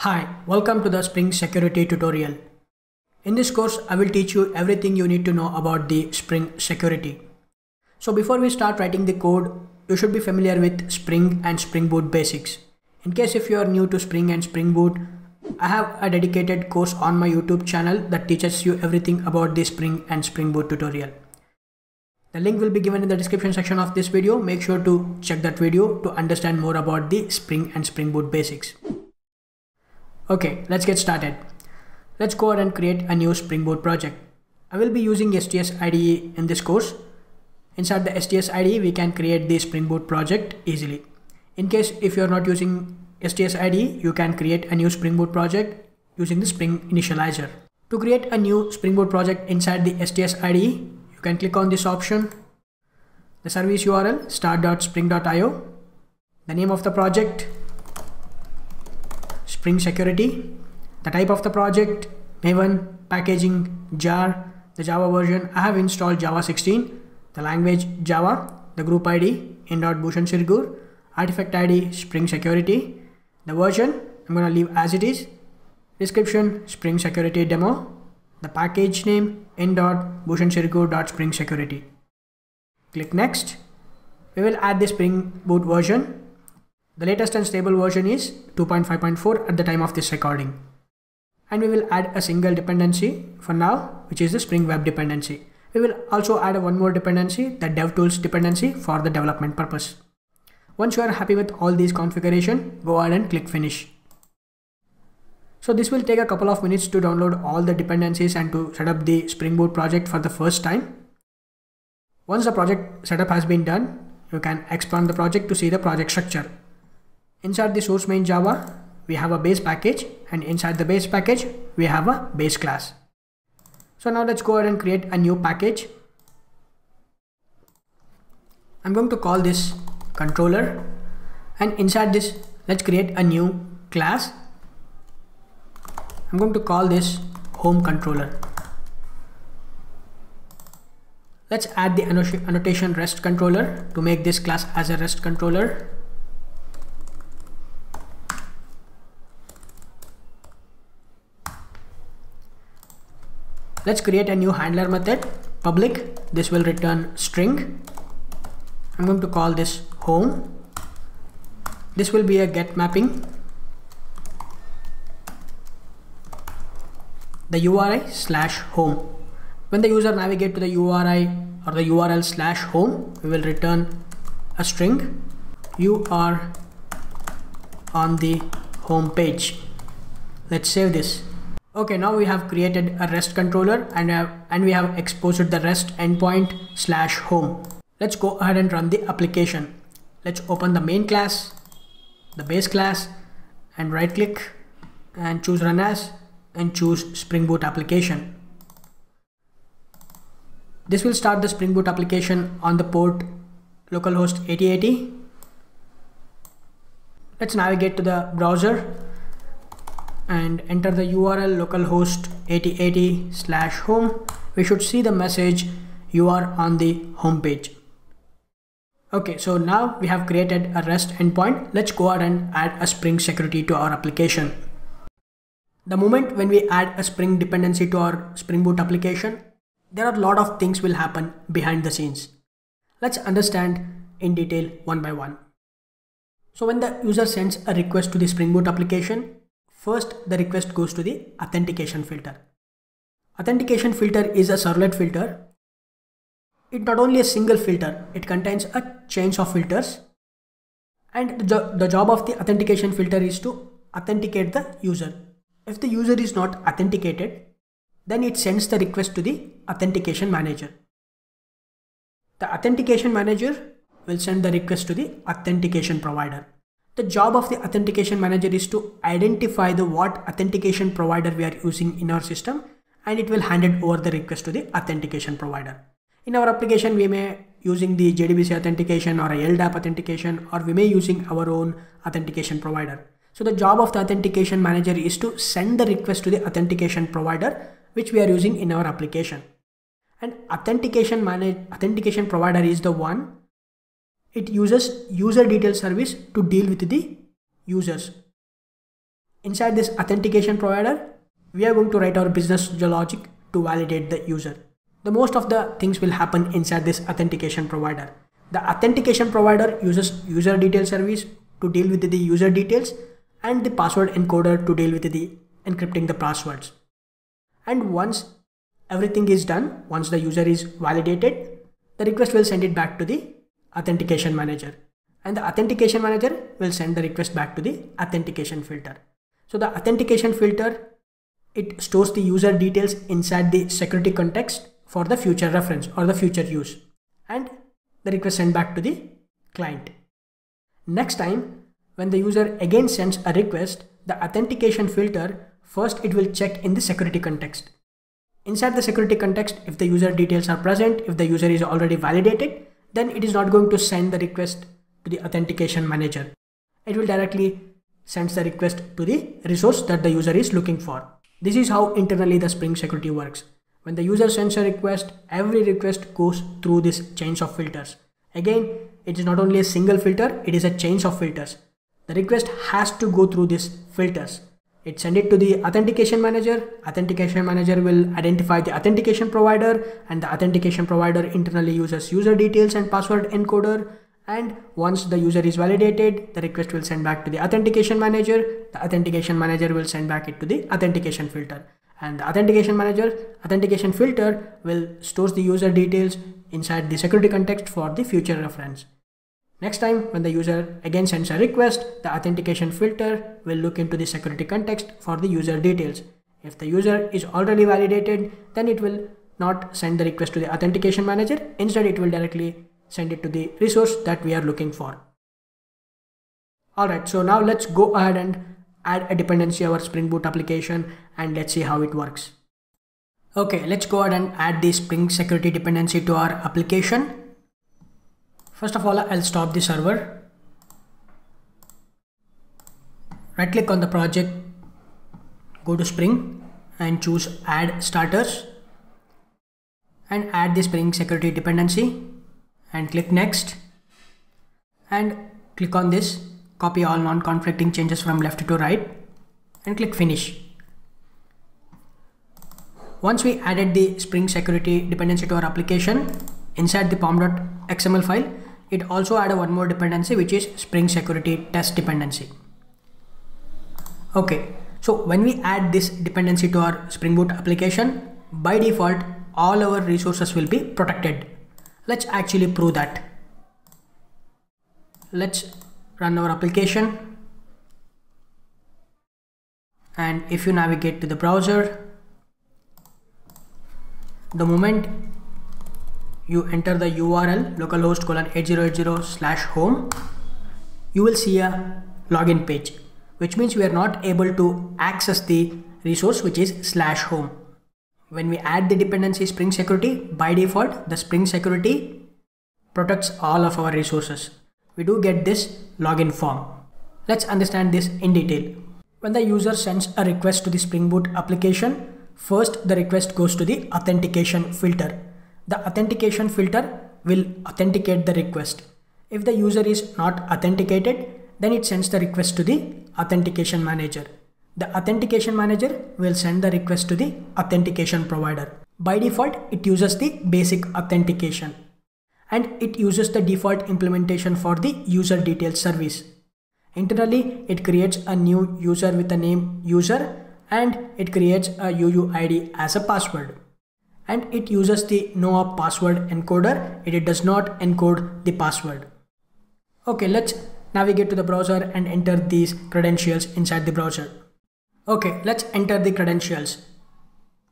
Hi, welcome to the Spring Security tutorial. In this course, I will teach you everything you need to know about the Spring Security. So before we start writing the code, you should be familiar with Spring and Spring Boot basics. In case if you are new to Spring and Spring Boot, I have a dedicated course on my YouTube channel that teaches you everything about the Spring and Spring Boot tutorial. The link will be given in the description section of this video. Make sure to check that video to understand more about the Spring and Spring Boot basics. Okay, let's get started. Let's go ahead and create a new Spring Boot project. I will be using STS IDE in this course. Inside the STS IDE, we can create the Spring Boot project easily. In case if you are not using STS IDE, you can create a new Spring Boot project using the Spring Initializr. To create a new Spring Boot project inside the STS IDE, you can click on this option, the service URL start.spring.io, the name of the project, Spring Security, the type of the project, Maven, packaging, jar, the Java version. I have installed Java 16, the language Java, the group ID, in.bushan sirgur, artifact ID, Spring Security, the version, I'm gonna leave as it is, description, Spring Security demo, the package name, in.bushan sirgur.spring security. Click next. We will add the Spring Boot version the latest and stable version is 2.5.4 at the time of this recording. And we will add a single dependency for now, which is the Spring Web dependency. We will also add one more dependency, the DevTools dependency for the development purpose. Once you are happy with all these configuration, go ahead and click finish. So this will take a couple of minutes to download all the dependencies and to set up the Spring Boot project for the first time. Once the project setup has been done, you can expand the project to see the project structure. Inside the source main Java, we have a base package and inside the base package, we have a base class. So now let's go ahead and create a new package. I'm going to call this controller and inside this, let's create a new class. I'm going to call this home controller. Let's add the annotation rest controller to make this class as a rest controller. Let's create a new handler method, public. This will return string. I'm going to call this home. This will be a get mapping. The URI slash home. When the user navigate to the URI or the URL slash home, we will return a string. You are on the home page. Let's save this. Okay, now we have created a REST controller and, have, and we have exposed the REST endpoint slash home. Let's go ahead and run the application. Let's open the main class, the base class and right click and choose run as and choose Spring Boot application. This will start the Spring Boot application on the port localhost 8080. Let's navigate to the browser and enter the URL localhost 8080 slash home, we should see the message you are on the home page. Okay, so now we have created a REST endpoint. Let's go ahead and add a Spring security to our application. The moment when we add a Spring dependency to our Spring Boot application, there are a lot of things will happen behind the scenes. Let's understand in detail one by one. So when the user sends a request to the Spring Boot application, First, the request goes to the authentication filter. Authentication filter is a servlet filter. It's not only a single filter, it contains a chain of filters. And the, jo the job of the authentication filter is to authenticate the user. If the user is not authenticated, then it sends the request to the authentication manager. The authentication manager will send the request to the authentication provider. The job of the authentication manager is to identify the what authentication provider we are using in our system and it will hand it over the request to the authentication provider. In our application, we may using the JDBC authentication or LDAP authentication or we may using our own authentication provider. So the job of the authentication manager is to send the request to the authentication provider which we are using in our application. And authentication manage authentication provider is the one it uses user detail service to deal with the users. Inside this authentication provider, we are going to write our business logic to validate the user. The most of the things will happen inside this authentication provider. The authentication provider uses user detail service to deal with the user details and the password encoder to deal with the encrypting the passwords. And once everything is done, once the user is validated, the request will send it back to the authentication manager and the authentication manager will send the request back to the authentication filter. So the authentication filter, it stores the user details inside the security context for the future reference or the future use and the request sent back to the client. Next time, when the user again sends a request, the authentication filter, first it will check in the security context. Inside the security context, if the user details are present, if the user is already validated, then it is not going to send the request to the authentication manager. It will directly send the request to the resource that the user is looking for. This is how internally the Spring Security works. When the user sends a request, every request goes through this chains of filters. Again, it is not only a single filter, it is a chains of filters. The request has to go through these filters. It send it to the authentication manager. Authentication manager will identify the authentication provider and the authentication provider internally uses user details and password encoder. And once the user is validated the request will send back to the authentication manager. The authentication manager will send back it to the authentication filter. And the authentication manager authentication filter will stores the user details inside the security context for the future reference next time when the user again sends a request the authentication filter will look into the security context for the user details if the user is already validated then it will not send the request to the authentication manager instead it will directly send it to the resource that we are looking for. Alright, so now let's go ahead and add a dependency our Spring Boot application and let's see how it works. Okay, let's go ahead and add the Spring Security dependency to our application. First of all, I'll stop the server. Right click on the project, go to Spring and choose add starters and add the Spring Security dependency and click next and click on this copy all non-conflicting changes from left to right and click finish once we added the spring security dependency to our application inside the pom.xml file it also added one more dependency which is spring security test dependency. Okay so when we add this dependency to our spring boot application by default all our resources will be protected. Let's actually prove that. Let's run our application. And if you navigate to the browser the moment you enter the URL localhost colon 8080 slash home you will see a login page which means we are not able to access the resource which is slash home when we add the dependency Spring Security, by default, the Spring Security protects all of our resources. We do get this login form. Let's understand this in detail. When the user sends a request to the Spring Boot application, first the request goes to the authentication filter. The authentication filter will authenticate the request. If the user is not authenticated, then it sends the request to the authentication manager. The authentication manager will send the request to the authentication provider. By default, it uses the basic authentication and it uses the default implementation for the user details service. Internally, it creates a new user with the name user and it creates a UUID as a password. And it uses the NoOp password encoder. It does not encode the password. Okay, let's navigate to the browser and enter these credentials inside the browser. Okay, let's enter the credentials.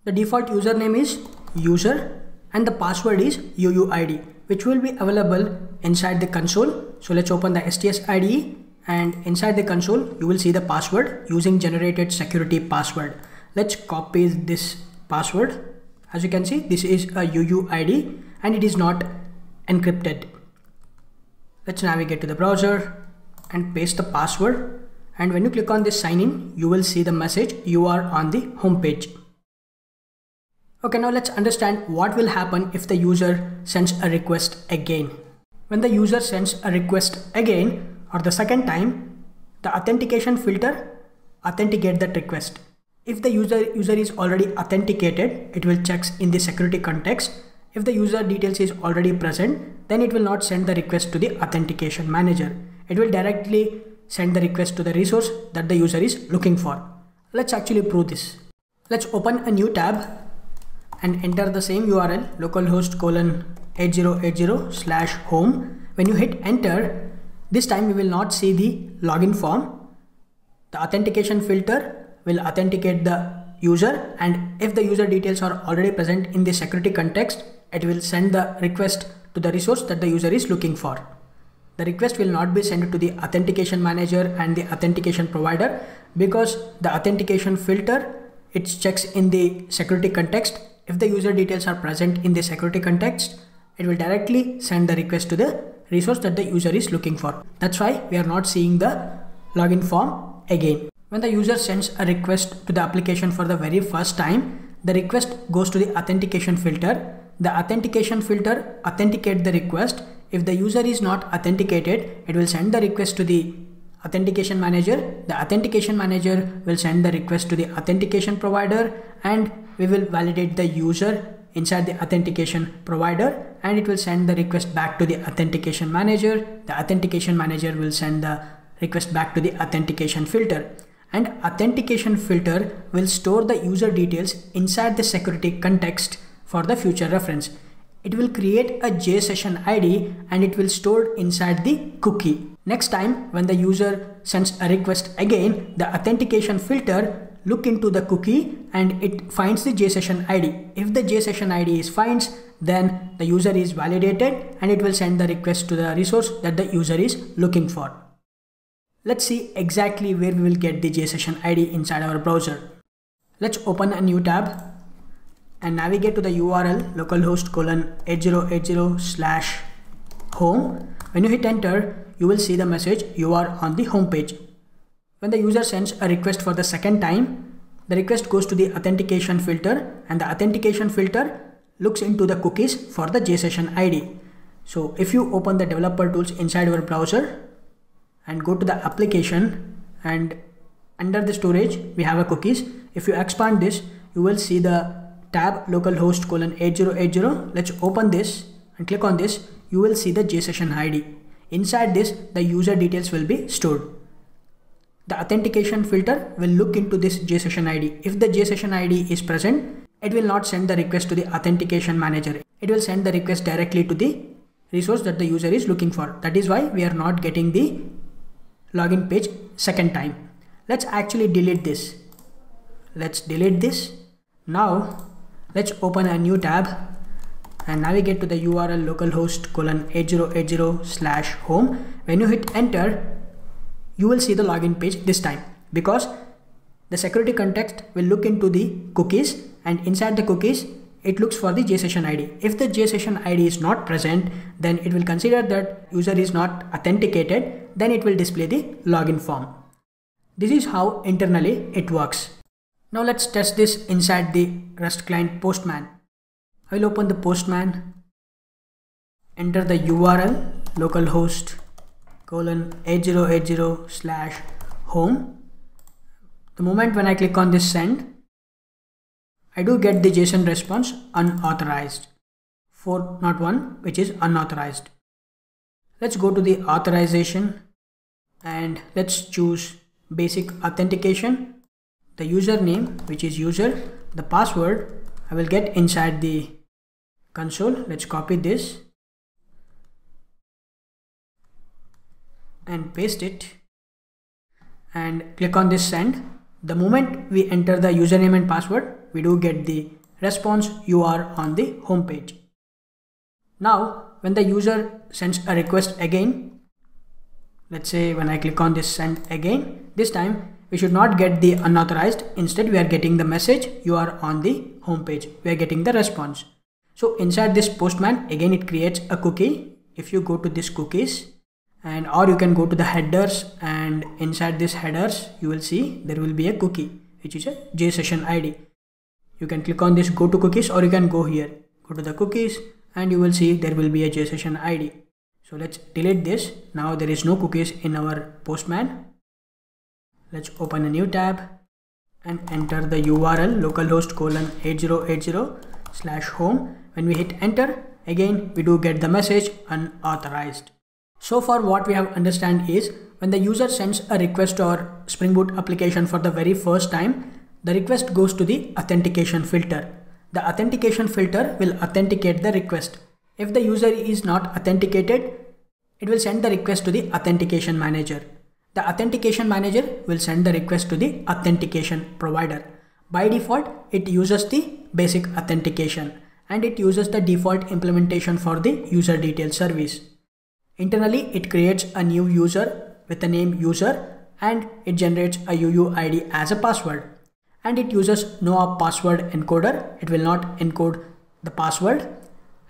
The default username is user and the password is UUID which will be available inside the console. So let's open the STS IDE and inside the console you will see the password using generated security password. Let's copy this password. As you can see this is a UUID and it is not encrypted. Let's navigate to the browser and paste the password and when you click on this sign in you will see the message you are on the home page okay now let's understand what will happen if the user sends a request again when the user sends a request again or the second time the authentication filter authenticate that request. If the user, user is already authenticated, it will check in the security context. If the user details is already present, then it will not send the request to the authentication manager. It will directly send the request to the resource that the user is looking for. Let's actually prove this. Let's open a new tab and enter the same URL localhost colon 8080 slash home. When you hit enter, this time we will not see the login form. The authentication filter will authenticate the user and if the user details are already present in the security context, it will send the request to the resource that the user is looking for. The request will not be sent to the authentication manager and the authentication provider because the authentication filter it checks in the security context. If the user details are present in the security context, it will directly send the request to the resource that the user is looking for. That's why we are not seeing the login form again. When the user sends a request to the application for the very first time, the request goes to the authentication filter. The authentication filter authenticate the request. If the user is not authenticated, it will send the request to the authentication manager. The authentication manager will send the request to the authentication provider and we will validate the user inside the authentication provider and it will send the request back to the authentication manager. The authentication manager will send the request back to the authentication filter and authentication filter will store the user details inside the security context for the future reference. It will create a JSession ID and it will store inside the cookie. Next time when the user sends a request again, the authentication filter look into the cookie and it finds the JSession ID. If the JSession ID is finds, then the user is validated and it will send the request to the resource that the user is looking for. Let's see exactly where we will get the JSession ID inside our browser. Let's open a new tab and navigate to the URL localhost colon 8080 slash home. When you hit enter, you will see the message you are on the home page. When the user sends a request for the second time, the request goes to the authentication filter and the authentication filter looks into the cookies for the JSession ID. So if you open the developer tools inside your browser, and go to the application and under the storage we have a cookies. If you expand this you will see the tab localhost colon 8080 let's open this and click on this. You will see the jsession id inside this the user details will be stored. The authentication filter will look into this jsession id if the jsession id is present it will not send the request to the authentication manager. It will send the request directly to the resource that the user is looking for. That is why we are not getting the login page second time. Let's actually delete this. Let's delete this. Now let's open a new tab and navigate to the URL localhost colon 8080 slash home. When you hit enter, you will see the login page this time because the security context will look into the cookies and inside the cookies it looks for the JSession ID. If the JSession ID is not present, then it will consider that user is not authenticated, then it will display the login form. This is how internally it works. Now let's test this inside the REST client Postman. I will open the Postman, enter the URL localhost colon 8080 slash home. The moment when I click on this send, I do get the JSON response unauthorized 401 which is unauthorized. Let's go to the authorization and let's choose basic authentication. The username which is user, the password I will get inside the console. Let's copy this and paste it and click on this send. The moment we enter the username and password, we do get the response you are on the home page. Now, when the user sends a request again, let's say when I click on this send again, this time we should not get the unauthorized. Instead, we are getting the message you are on the home page. We are getting the response. So inside this postman, again, it creates a cookie. If you go to this cookies and or you can go to the headers and inside this headers, you will see there will be a cookie, which is a JSession ID you can click on this go to cookies or you can go here. Go to the cookies and you will see there will be a JSession ID so let's delete this. Now there is no cookies in our postman. Let's open a new tab and enter the url localhost colon 8080 slash home. When we hit enter again we do get the message unauthorized. So far what we have understand is when the user sends a request or Spring Boot application for the very first time, the request goes to the authentication filter. The authentication filter will authenticate the request. If the user is not authenticated, it will send the request to the authentication manager. The authentication manager will send the request to the authentication provider. By default, it uses the basic authentication and it uses the default implementation for the user detail service. Internally, it creates a new user with the name user and it generates a UUID as a password and it uses no password encoder. It will not encode the password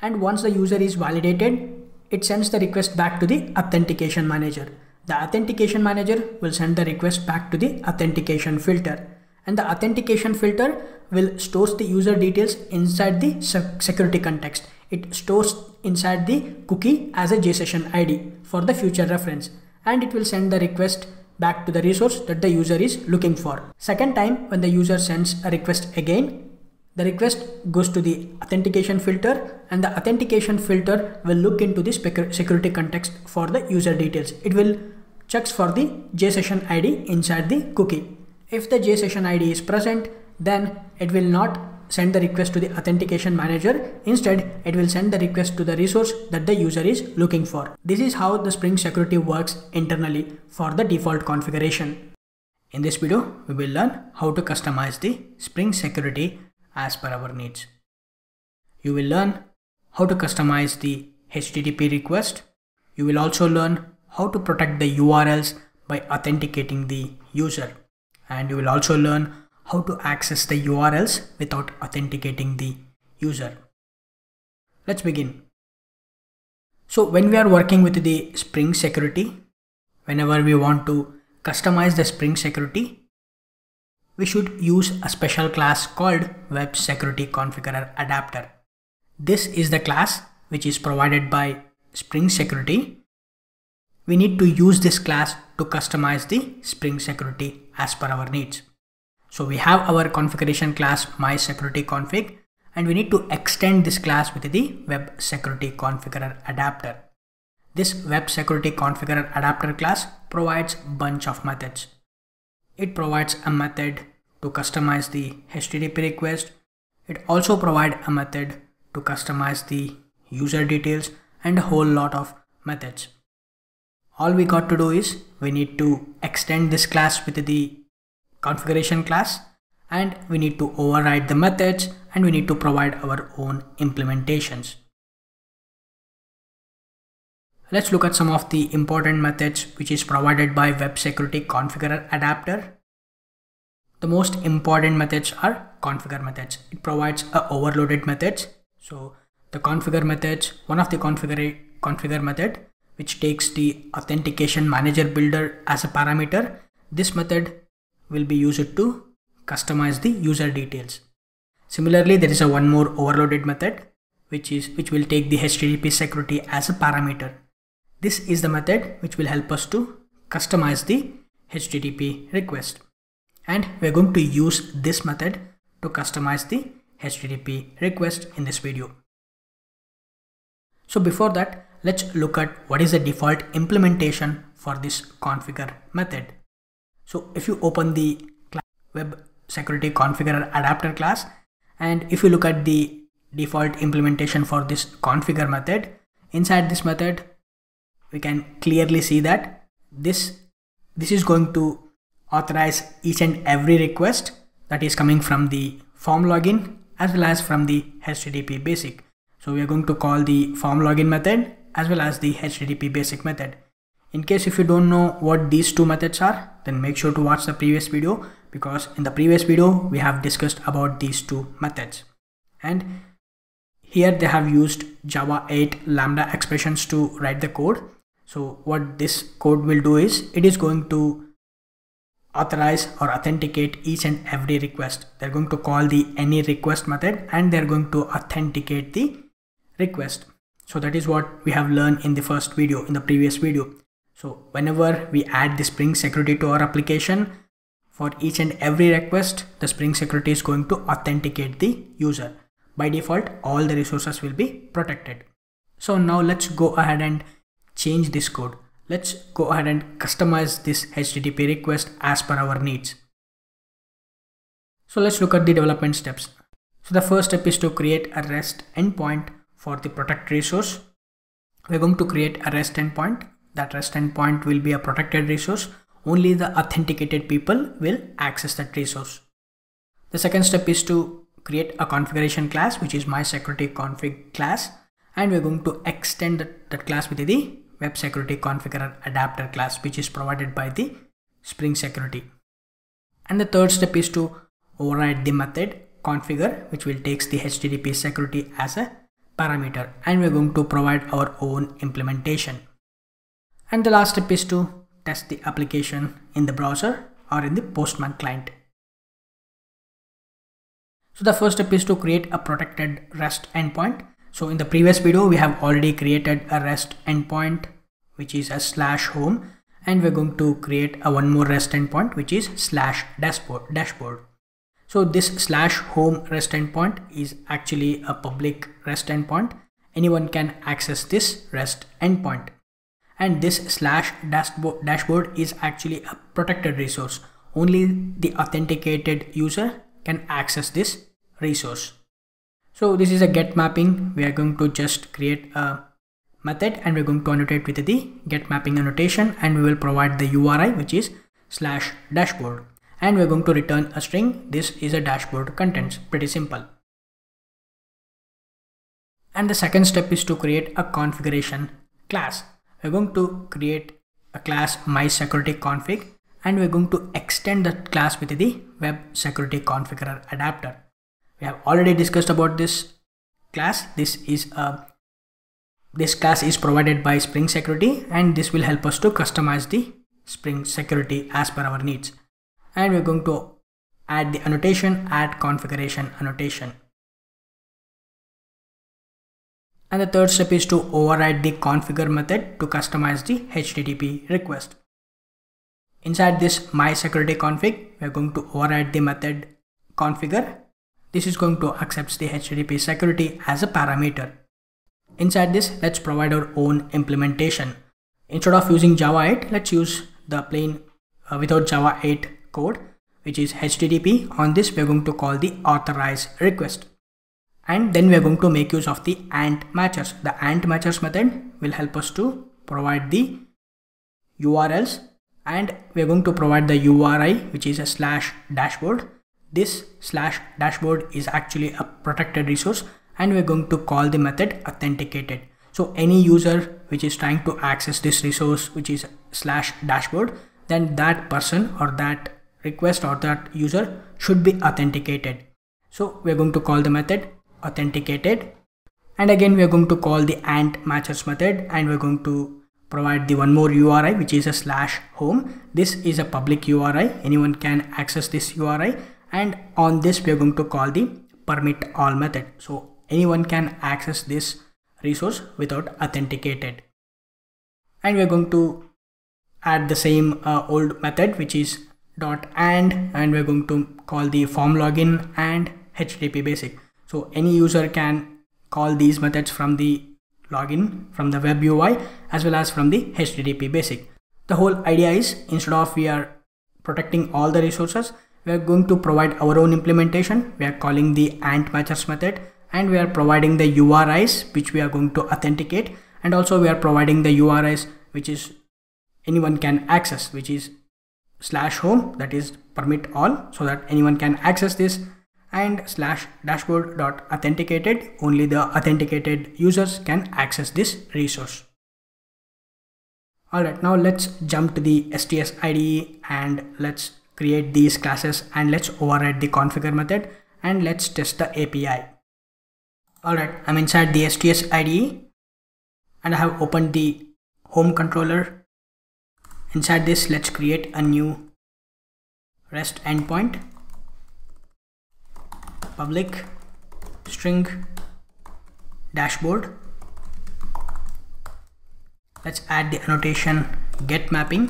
and once the user is validated, it sends the request back to the authentication manager. The authentication manager will send the request back to the authentication filter and the authentication filter will stores the user details inside the security context. It stores inside the cookie as a JSession ID for the future reference and it will send the request back to the resource that the user is looking for. Second time when the user sends a request again, the request goes to the authentication filter and the authentication filter will look into the security context for the user details. It will checks for the JSession ID inside the cookie. If the JSession ID is present, then it will not send the request to the authentication manager. Instead, it will send the request to the resource that the user is looking for. This is how the Spring Security works internally for the default configuration. In this video, we will learn how to customize the Spring Security as per our needs. You will learn how to customize the HTTP request. You will also learn how to protect the URLs by authenticating the user. And you will also learn how to access the URLs without authenticating the user. Let's begin. So when we are working with the Spring Security, whenever we want to customize the Spring Security, we should use a special class called Web Security Configurer Adapter. This is the class which is provided by Spring Security. We need to use this class to customize the Spring Security as per our needs. So we have our configuration class mysecurityconfig and we need to extend this class with the web security configurer adapter. This web security configurer adapter class provides bunch of methods. It provides a method to customize the HTTP request. It also provides a method to customize the user details and a whole lot of methods. All we got to do is we need to extend this class with the configuration class and we need to override the methods and we need to provide our own implementations. Let's look at some of the important methods which is provided by Web Security Configurer Adapter. The most important methods are configure methods. It provides a overloaded methods. So the configure methods, one of the configure, configure method which takes the authentication manager builder as a parameter. This method will be used to customize the user details. Similarly, there is a one more overloaded method which is which will take the HTTP security as a parameter. This is the method which will help us to customize the HTTP request. And we're going to use this method to customize the HTTP request in this video. So before that, let's look at what is the default implementation for this configure method. So if you open the web security configurer adapter class and if you look at the default implementation for this configure method inside this method we can clearly see that this this is going to authorize each and every request that is coming from the form login as well as from the http basic. So we are going to call the form login method as well as the http basic method in case if you don't know what these two methods are, then make sure to watch the previous video because in the previous video we have discussed about these two methods. And here they have used Java 8 Lambda expressions to write the code. So what this code will do is it is going to authorize or authenticate each and every request. They're going to call the any request method and they're going to authenticate the request. So that is what we have learned in the first video, in the previous video. So whenever we add the Spring security to our application, for each and every request, the Spring Security is going to authenticate the user. By default, all the resources will be protected. So now let's go ahead and change this code. Let's go ahead and customize this HTTP request as per our needs. So let's look at the development steps. So the first step is to create a REST endpoint for the protect resource. We're going to create a REST endpoint. That REST endpoint will be a protected resource. Only the authenticated people will access that resource. The second step is to create a configuration class, which is my security config class. And we're going to extend that, class with the web security configurer adapter class, which is provided by the Spring Security. And the third step is to override the method configure, which will takes the HTTP security as a parameter. And we're going to provide our own implementation. And the last step is to test the application in the browser or in the Postman client. So the first step is to create a protected REST endpoint. So in the previous video, we have already created a REST endpoint, which is a slash home. And we're going to create a one more REST endpoint, which is slash dashboard. dashboard. So this slash home REST endpoint is actually a public REST endpoint. Anyone can access this REST endpoint. And this slash dashboard, dashboard is actually a protected resource. Only the authenticated user can access this resource. So this is a get mapping. We are going to just create a method and we're going to annotate with the get mapping annotation and we will provide the URI which is slash dashboard and we're going to return a string. This is a dashboard contents. Pretty simple. And the second step is to create a configuration class. We're going to create a class mySecurityConfig and we're going to extend that class with the web security configurer adapter. We have already discussed about this class. This is a this class is provided by Spring Security and this will help us to customize the Spring Security as per our needs. And we're going to add the annotation add configuration annotation. And the third step is to override the configure method to customize the HTTP request. Inside this mySecurityConfig, we're going to override the method configure. This is going to accept the HTTP security as a parameter. Inside this, let's provide our own implementation. Instead of using Java 8, let's use the plain uh, without Java 8 code, which is HTTP. On this, we're going to call the authorize request and then we are going to make use of the ant matchers. The ant matchers method will help us to provide the urls and we are going to provide the uri which is a slash dashboard. This slash dashboard is actually a protected resource and we're going to call the method authenticated. So any user which is trying to access this resource which is slash dashboard then that person or that request or that user should be authenticated. So we're going to call the method authenticated. And again we are going to call the ant matchers method and we're going to provide the one more URI which is a slash home. This is a public URI anyone can access this URI and on this we are going to call the permit all method. So anyone can access this resource without authenticated. And we're going to add the same uh, old method which is dot and and we're going to call the form login and http basic so any user can call these methods from the login from the web UI as well as from the HTTP basic. The whole idea is instead of we are protecting all the resources, we are going to provide our own implementation. We are calling the ant matchers method and we are providing the URIs which we are going to authenticate and also we are providing the URIs which is anyone can access which is slash home that is permit all so that anyone can access this and slash dashboard dot authenticated. Only the authenticated users can access this resource. Alright now let's jump to the STS IDE and let's create these classes and let's override the configure method and let's test the API alright I'm inside the STS IDE and I have opened the home controller. Inside this let's create a new REST endpoint public string dashboard let's add the annotation get mapping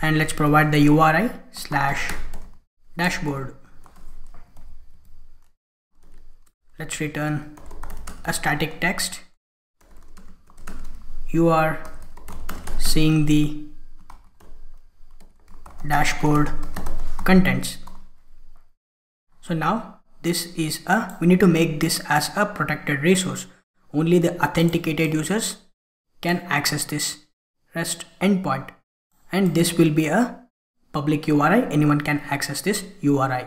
and let's provide the URI slash dashboard. Let's return a static text. You are seeing the dashboard contents. So now this is a, we need to make this as a protected resource. Only the authenticated users can access this REST endpoint and this will be a public URI. Anyone can access this URI.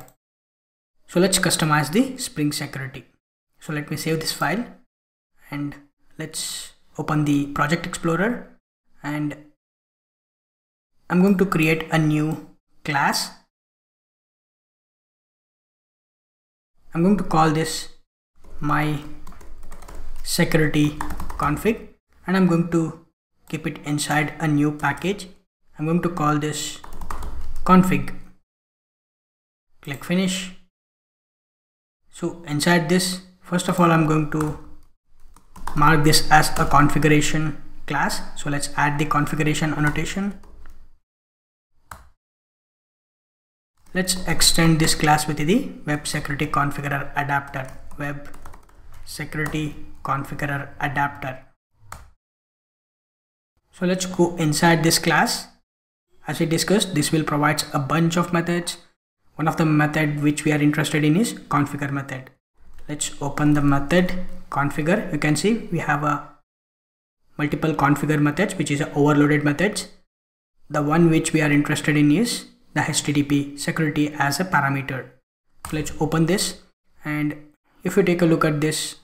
So let's customize the Spring security. So let me save this file and let's open the project explorer and I'm going to create a new class. I'm going to call this my security config and I'm going to keep it inside a new package. I'm going to call this config. Click finish. So inside this first of all I'm going to mark this as a configuration class. So let's add the configuration annotation let's extend this class with the web security configurer adapter web security configurer adapter so let's go inside this class as we discussed, this will provide a bunch of methods. One of the method which we are interested in is configure method. Let's open the method configure. You can see we have a multiple configure methods which is overloaded methods. The one which we are interested in is the HTTP security as a parameter. Let's open this and if you take a look at this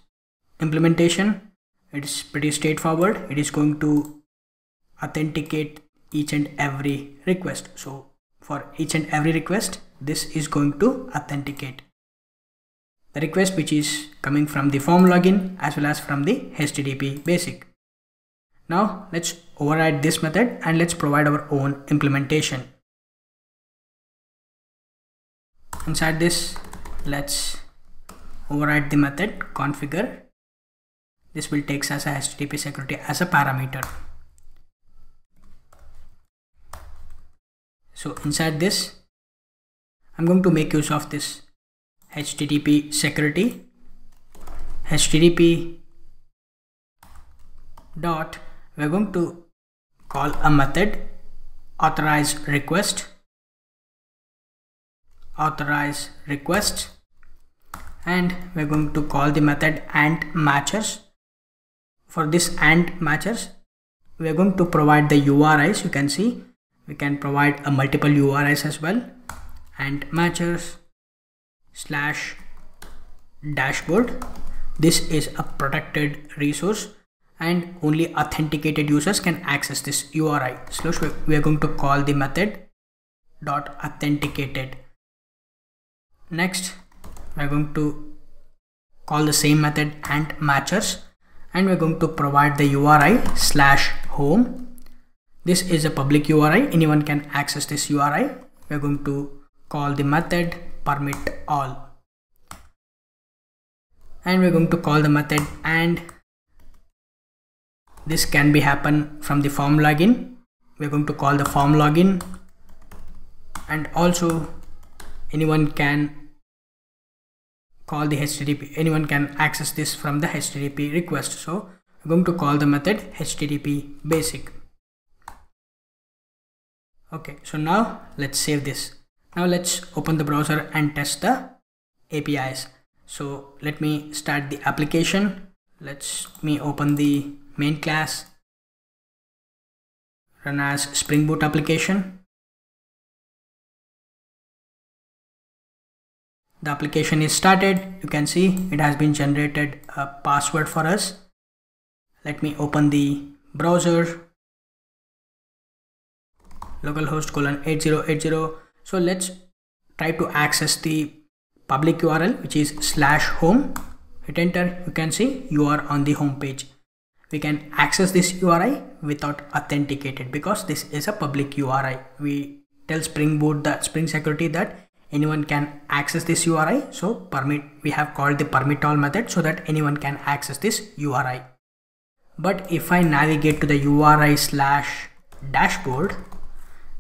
implementation, it's pretty straightforward. It is going to authenticate each and every request. So for each and every request, this is going to authenticate the request which is coming from the form login as well as from the HTTP basic. Now let's override this method and let's provide our own implementation. Inside this, let's override the method configure. This will take as a HTTP security as a parameter. so inside this I'm going to make use of this HTTP security HTTP dot we're going to call a method authorize request authorize request. And we're going to call the method ant matchers. For this ant matchers we're going to provide the URIs you can see we can provide a multiple URIs as well. Ant matchers slash dashboard. This is a protected resource and only authenticated users can access this URI so we are going to call the method dot authenticated next we're going to call the same method ant matchers and we're going to provide the URI slash home this is a public URI. Anyone can access this URI. We're going to call the method permit all. And we're going to call the method and this can be happen from the form login. We're going to call the form login and also anyone can call the HTTP anyone can access this from the HTTP request. So I'm going to call the method HTTP basic. Okay so now let's save this. Now let's open the browser and test the APIs so let me start the application. Let's me open the main class. Run as Spring Boot application the application is started. You can see it has been generated a password for us. Let me open the browser. Localhost colon 8080 so let's try to access the public url which is slash home. Hit enter. You can see you are on the home page. We can access this uri without authenticated because this is a public uri we tell spring boot that spring security that anyone can access this uri so permit we have called the permit all method so that anyone can access this uri but if i navigate to the uri slash dashboard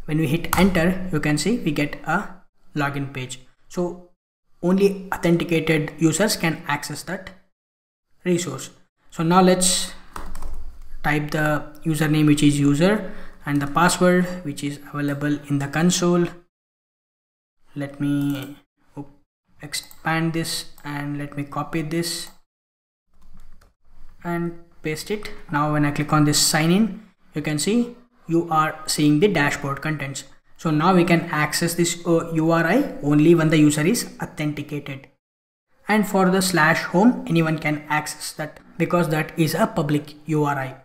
when we hit enter you can see we get a login page. So only authenticated users can access that resource. So now let's type the username which is user and the password which is available in the console let me expand this and let me copy this and paste it. Now when I click on this sign in you can see you are seeing the dashboard contents. So now we can access this URI uh, only when the user is authenticated. And for the slash home anyone can access that because that is a public URI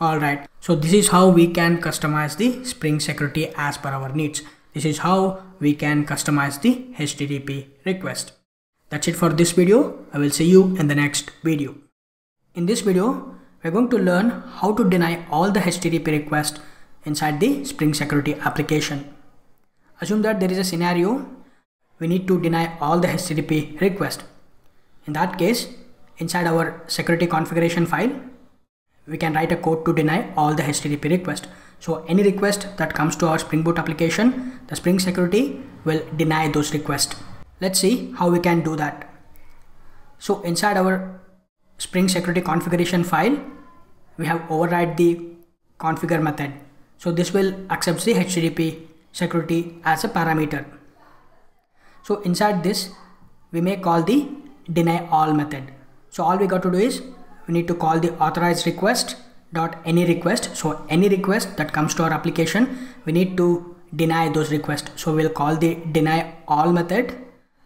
alright so this is how we can customize the Spring security as per our needs this is how we can customize the HTTP request. That's it for this video. I will see you in the next video. In this video, we're going to learn how to deny all the HTTP requests inside the Spring Security application. Assume that there is a scenario we need to deny all the HTTP requests. In that case, inside our security configuration file, we can write a code to deny all the HTTP requests. So any request that comes to our Spring Boot application, the Spring Security will deny those requests. Let's see how we can do that. So inside our Spring Security configuration file, we have override the configure method. So this will accept the HTTP security as a parameter. So inside this, we may call the deny all method. So all we got to do is we need to call the authorized request dot any request. So any request that comes to our application we need to deny those requests. So we'll call the deny all method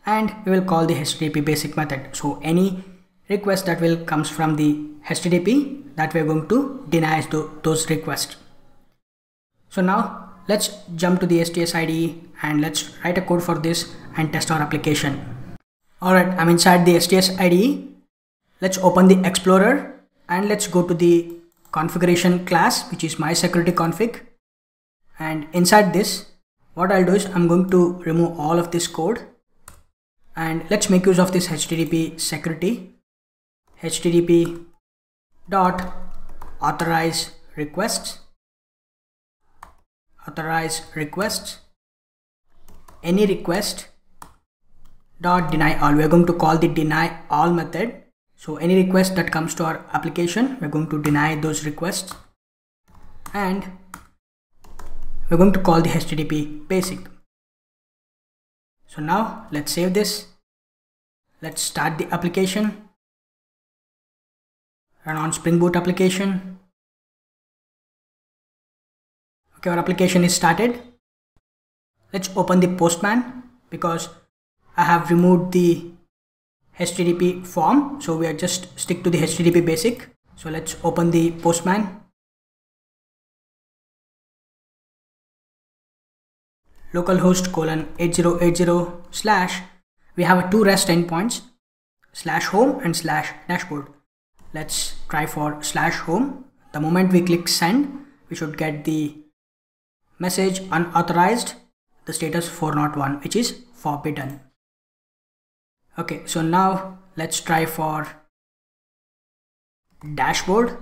and we will call the http basic method. So any request that will comes from the http that we're going to deny those requests. So now let's jump to the sts ide and let's write a code for this and test our application. All right i'm inside the sts ide let's open the explorer and let's go to the configuration class which is my security config. And inside this what I'll do is I'm going to remove all of this code. And let's make use of this HTTP security. HTTP dot authorize requests. Authorize requests. Any request dot deny all. We're going to call the deny all method so any request that comes to our application, we're going to deny those requests and we're going to call the HTTP basic. So now let's save this. Let's start the application. Run on Spring Boot application. Okay, our application is started. Let's open the Postman because I have removed the HTTP form. So we are just stick to the HTTP basic. So let's open the Postman. localhost colon 8080 slash we have two REST endpoints slash home and slash dashboard. Let's try for slash home. The moment we click send, we should get the message unauthorized, the status 401, which is forbidden okay so now let's try for dashboard.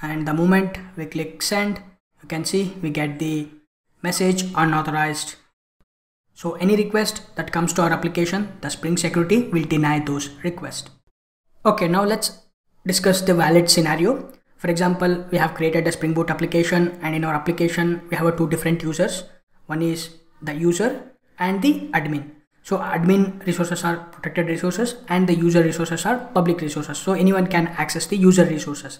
And the moment we click send you can see we get the message unauthorized. So any request that comes to our application the spring security will deny those requests. Okay now let's discuss the valid scenario. For example we have created a spring boot application and in our application we have two different users. One is the user and the admin so admin resources are protected resources and the user resources are public resources. So anyone can access the user resources.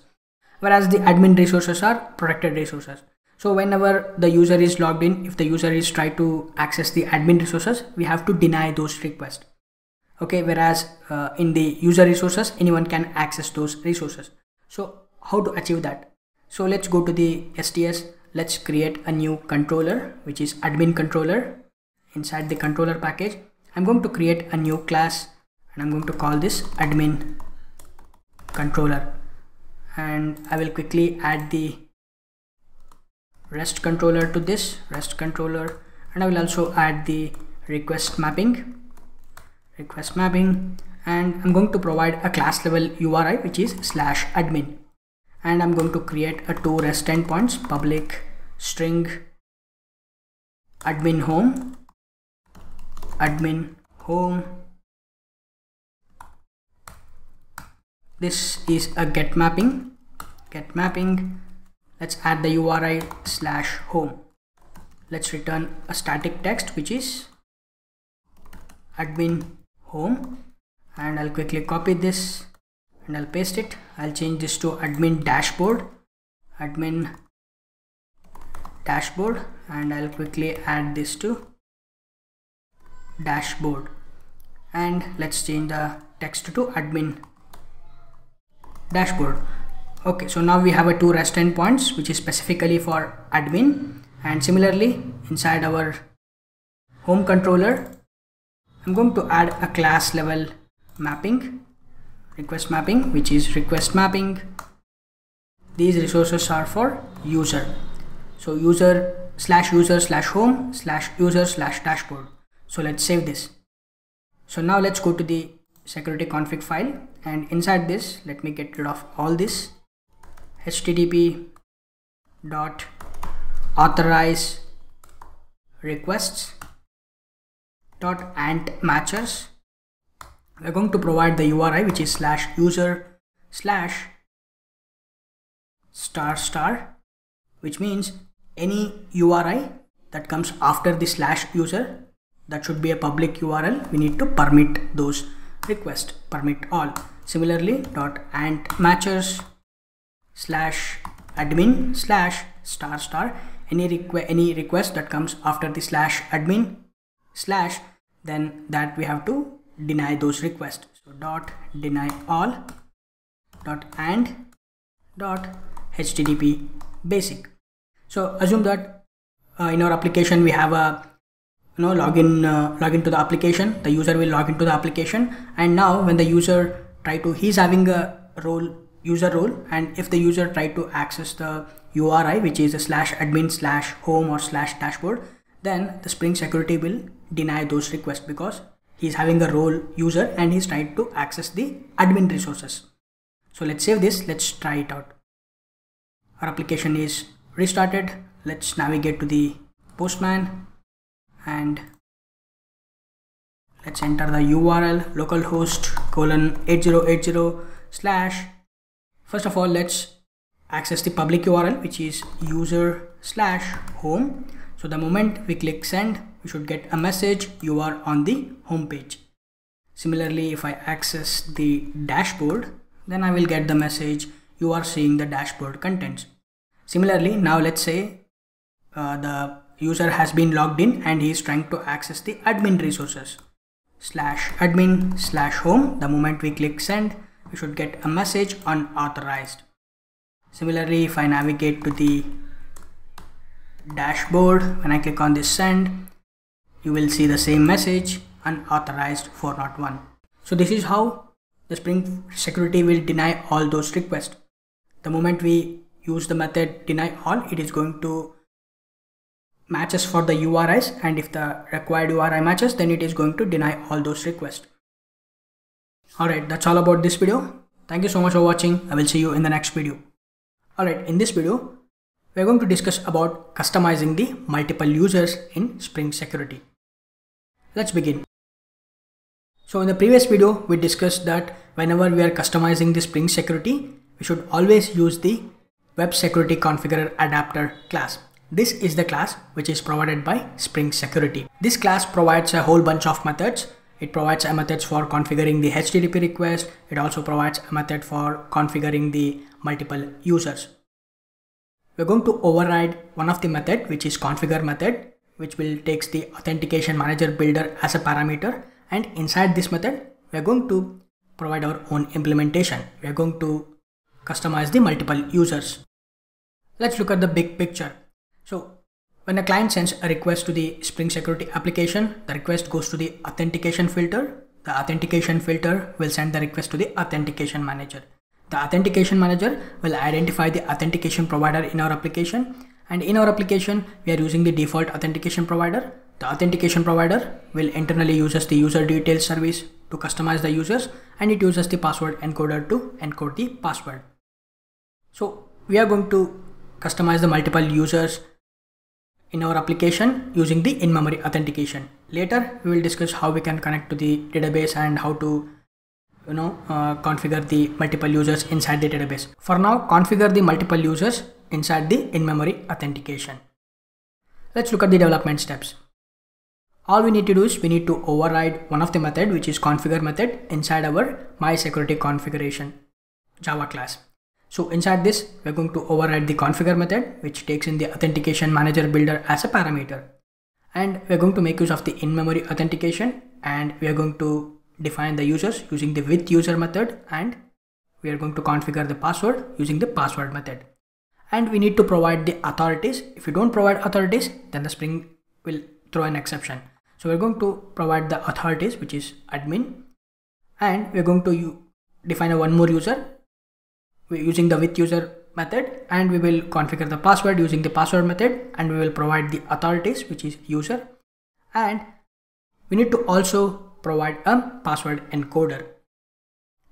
Whereas the admin resources are protected resources. So whenever the user is logged in, if the user is try to access the admin resources, we have to deny those requests. Okay, whereas uh, in the user resources, anyone can access those resources. So how to achieve that? So let's go to the STS. Let's create a new controller, which is admin controller. Inside the controller package, I'm going to create a new class and I'm going to call this admin controller. And I will quickly add the REST controller to this REST controller. And I will also add the request mapping request mapping. And I'm going to provide a class level URI which is slash admin. And I'm going to create a two REST endpoints public string admin home admin home. This is a get mapping. Get mapping. Let's add the URI slash home. Let's return a static text which is admin home. And I'll quickly copy this and I'll paste it. I'll change this to admin dashboard. Admin dashboard. And I'll quickly add this to dashboard. And let's change the text to admin dashboard. Okay so now we have a two rest endpoints which is specifically for admin. And similarly inside our home controller I'm going to add a class level mapping request mapping which is request mapping. These resources are for user. So user slash user slash home slash user slash dashboard so let's save this. So now let's go to the security config file. And inside this let me get rid of all this. Http dot authorize requests dot ant matchers. We're going to provide the URI which is slash user slash star star which means any URI that comes after the slash user that should be a public URL we need to permit those. Request permit all. Similarly dot ant matchers slash admin slash star star. Any request any request that comes after the slash admin slash then that we have to deny those requests. So dot deny all dot and dot http basic. So assume that uh, in our application we have a you know login uh, login to the application the user will log into the application and now when the user try to he's having a role user role and if the user try to access the URI which is a slash admin slash home or slash dashboard then the spring security will deny those requests because he's having a role user and he's trying to access the admin resources. So let's save this. Let's try it out. Our application is restarted. Let's navigate to the Postman and let's enter the URL localhost colon 8080 slash. First of all, let's access the public URL which is user slash home. So the moment we click send, we should get a message you are on the home page. Similarly, if I access the dashboard, then I will get the message you are seeing the dashboard contents. Similarly, now let's say uh, the user has been logged in and he is trying to access the admin resources slash admin slash home. The moment we click send, we should get a message unauthorized. Similarly, if I navigate to the dashboard, when I click on this send, you will see the same message unauthorized 401. So this is how the Spring security will deny all those requests. The moment we use the method deny all, it is going to matches for the URIs and if the required URI matches, then it is going to deny all those requests. Alright, that's all about this video. Thank you so much for watching. I will see you in the next video. Alright, in this video, we're going to discuss about customizing the multiple users in Spring Security. Let's begin. So in the previous video, we discussed that whenever we are customizing the Spring Security, we should always use the Web Security Configurer Adapter class. This is the class which is provided by Spring Security. This class provides a whole bunch of methods. It provides a method for configuring the HTTP request. It also provides a method for configuring the multiple users we're going to override one of the method which is configure method which will takes the authentication manager builder as a parameter and inside this method we're going to provide our own implementation we're going to customize the multiple users let's look at the big picture so when a client sends a request to the spring security application the request goes to the authentication filter the authentication filter will send the request to the authentication manager the authentication manager will identify the authentication provider in our application and in our application we are using the default authentication provider. The authentication provider will internally uses the user details service to customize the users and it uses the password encoder to encode the password. So we are going to customize the multiple users in our application using the in-memory authentication. Later, we will discuss how we can connect to the database and how to you know uh, configure the multiple users inside the database. For now, configure the multiple users inside the in-memory authentication. Let's look at the development steps. All we need to do is we need to override one of the method which is configure method inside our my security configuration Java class. So inside this, we're going to override the configure method, which takes in the authentication manager builder as a parameter. And we're going to make use of the in-memory authentication and we are going to define the users using the with user method and we are going to configure the password using the password method. And we need to provide the authorities. If you don't provide authorities, then the Spring will throw an exception. So we're going to provide the authorities, which is admin. And we're going to define a one more user using the with user method and we will configure the password using the password method and we will provide the authorities which is user. And we need to also provide a password encoder.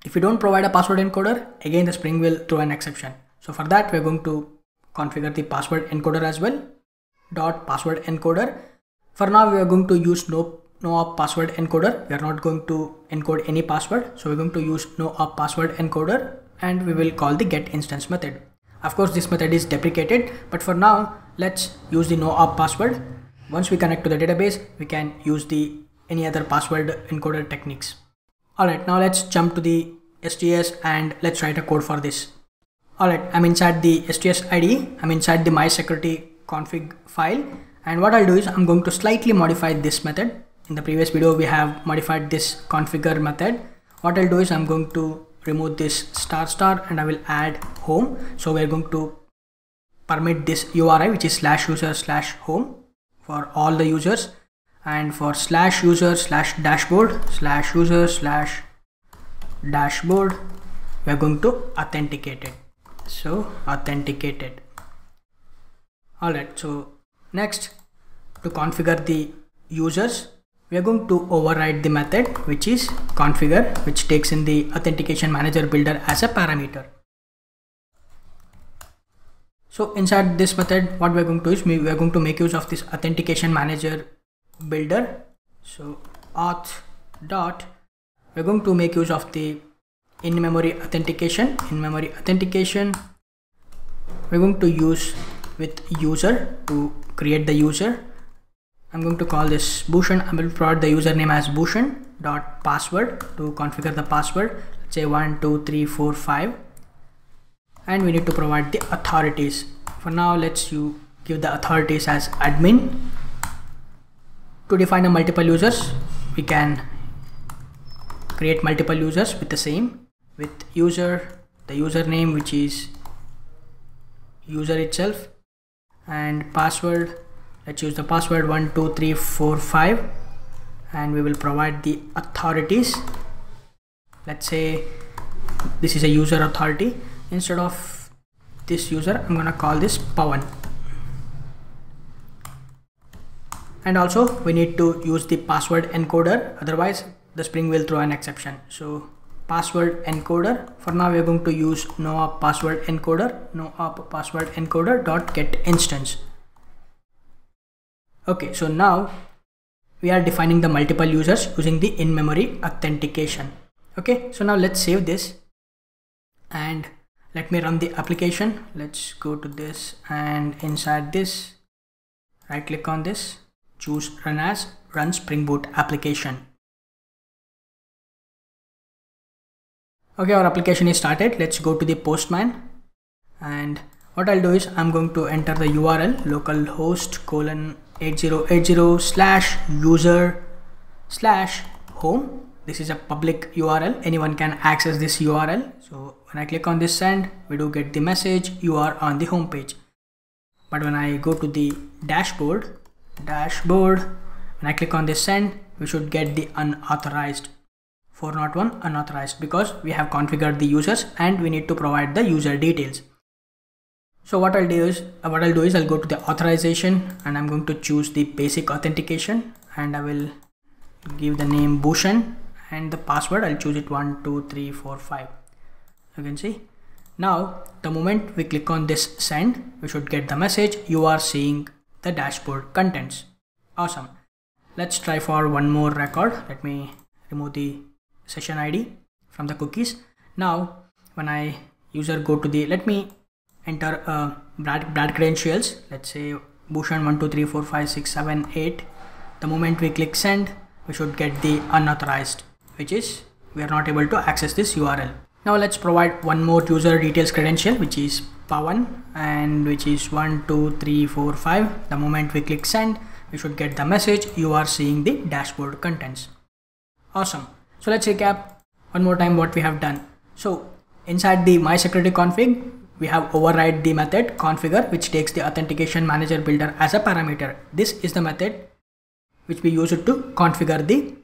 If you don't provide a password encoder again the spring will throw an exception. So for that we're going to configure the password encoder as well. Dot password encoder. For now we are going to use no no op password encoder. We are not going to encode any password. So we're going to use no op password encoder and we will call the get instance method. Of course, this method is deprecated, but for now, let's use the no op password. Once we connect to the database, we can use the any other password encoder techniques. Alright, now let's jump to the STS and let's write a code for this. Alright, I'm inside the STS IDE. I'm inside the my security config file. And what I'll do is I'm going to slightly modify this method. In the previous video, we have modified this configure method. What I'll do is I'm going to remove this star star and I will add home. So we're going to permit this URI which is slash user slash home for all the users. And for slash user slash dashboard slash user slash dashboard we're going to authenticate it. So authenticated all right. So next to configure the users we are going to override the method which is configure which takes in the authentication manager builder as a parameter. So inside this method what we're going to do is we are going to make use of this authentication manager builder. So auth dot we're going to make use of the in-memory authentication in-memory authentication. We're going to use with user to create the user I'm going to call this Bushan. I will provide the username as Bushan dot password to configure the password. Let's say one, two, three, four, five, and we need to provide the authorities. For now, let's you give the authorities as admin. To define a multiple users, we can create multiple users with the same with user, the username which is user itself, and password let's use the password 12345 and we will provide the authorities. Let's say this is a user authority. Instead of this user I'm gonna call this Pawan. And also we need to use the password encoder otherwise the spring will throw an exception. So password encoder for now we're going to use no op password encoder no op password encoder dot get instance Okay, so now we are defining the multiple users using the in-memory authentication. Okay, so now let's save this and let me run the application. Let's go to this and inside this, right click on this, choose run as run Spring Boot application. Okay, our application is started. Let's go to the Postman and what I'll do is I'm going to enter the URL localhost colon 8080 slash user slash home. This is a public url anyone can access this url so when i click on this send we do get the message you are on the home page. But when i go to the dashboard dashboard when i click on this send we should get the unauthorized. 401 unauthorized because we have configured the users and we need to provide the user details so what I'll do is what I'll do is I'll go to the authorization and I'm going to choose the basic authentication and I will give the name Bushan and the password I'll choose it one two three four five you can see Now, the moment we click on this send, we should get the message you are seeing the dashboard contents. Awesome. Let's try for one more record. Let me remove the session ID from the cookies. Now, when I user go to the, let me enter uh, Brad, Brad credentials. Let's say Bushan 1, 2, 3, 4, 5, 6, 7, 8. The moment we click send, we should get the unauthorized, which is we are not able to access this URL. Now let's provide one more user details credential, which is Pawan and which is 1, 2, 3, 4, 5. The moment we click send, we should get the message you are seeing the dashboard contents. Awesome. So let's recap one more time what we have done. So inside the my security config, we have override the method configure which takes the authentication manager builder as a parameter. This is the method which we use it to configure the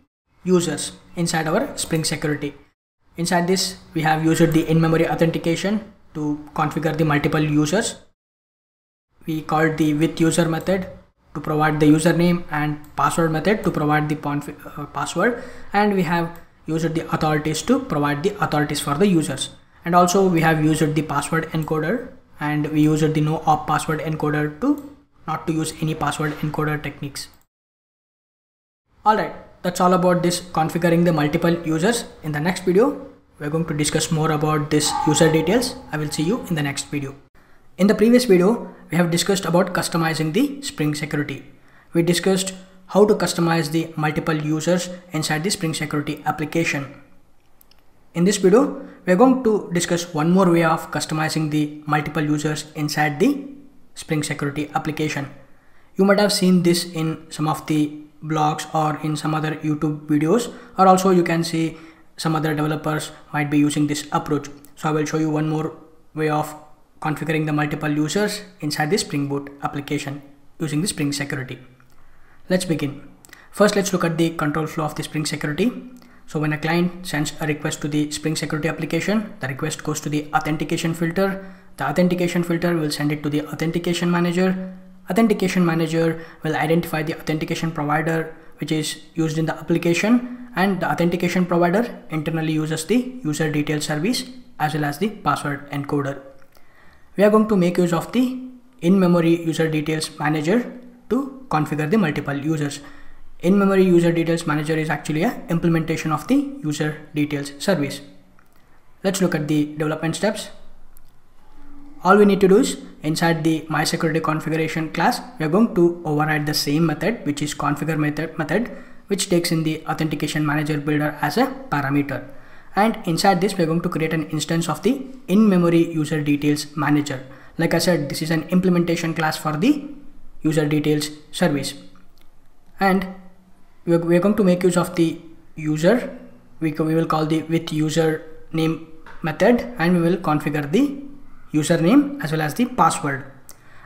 users inside our Spring Security. Inside this, we have used the in-memory authentication to configure the multiple users. We called the with user method to provide the username and password method to provide the uh, password and we have used the authorities to provide the authorities for the users and also we have used the password encoder and we used the no op password encoder to not to use any password encoder techniques. Alright, that's all about this configuring the multiple users. In the next video, we're going to discuss more about this user details. I will see you in the next video. In the previous video, we have discussed about customizing the Spring Security. We discussed how to customize the multiple users inside the Spring Security application. In this video, we are going to discuss one more way of customizing the multiple users inside the Spring Security application. You might have seen this in some of the blogs or in some other YouTube videos or also you can see some other developers might be using this approach. So I will show you one more way of configuring the multiple users inside the Spring Boot application using the Spring Security. Let's begin. First, let's look at the control flow of the Spring Security. So when a client sends a request to the Spring Security application, the request goes to the authentication filter. The authentication filter will send it to the authentication manager Authentication manager will identify the authentication provider which is used in the application and the authentication provider internally uses the user detail service as well as the password encoder. We are going to make use of the in-memory user details manager to configure the multiple users. In-memory user details manager is actually a implementation of the user details service. Let's look at the development steps. All we need to do is inside the my security configuration class we are going to override the same method which is configure method method which takes in the authentication manager builder as a parameter. And inside this we're going to create an instance of the in-memory user details manager. Like i said this is an implementation class for the user details service. And we're, going to make use of the user. We, we will call the with user name method and we will configure the username as well as the password.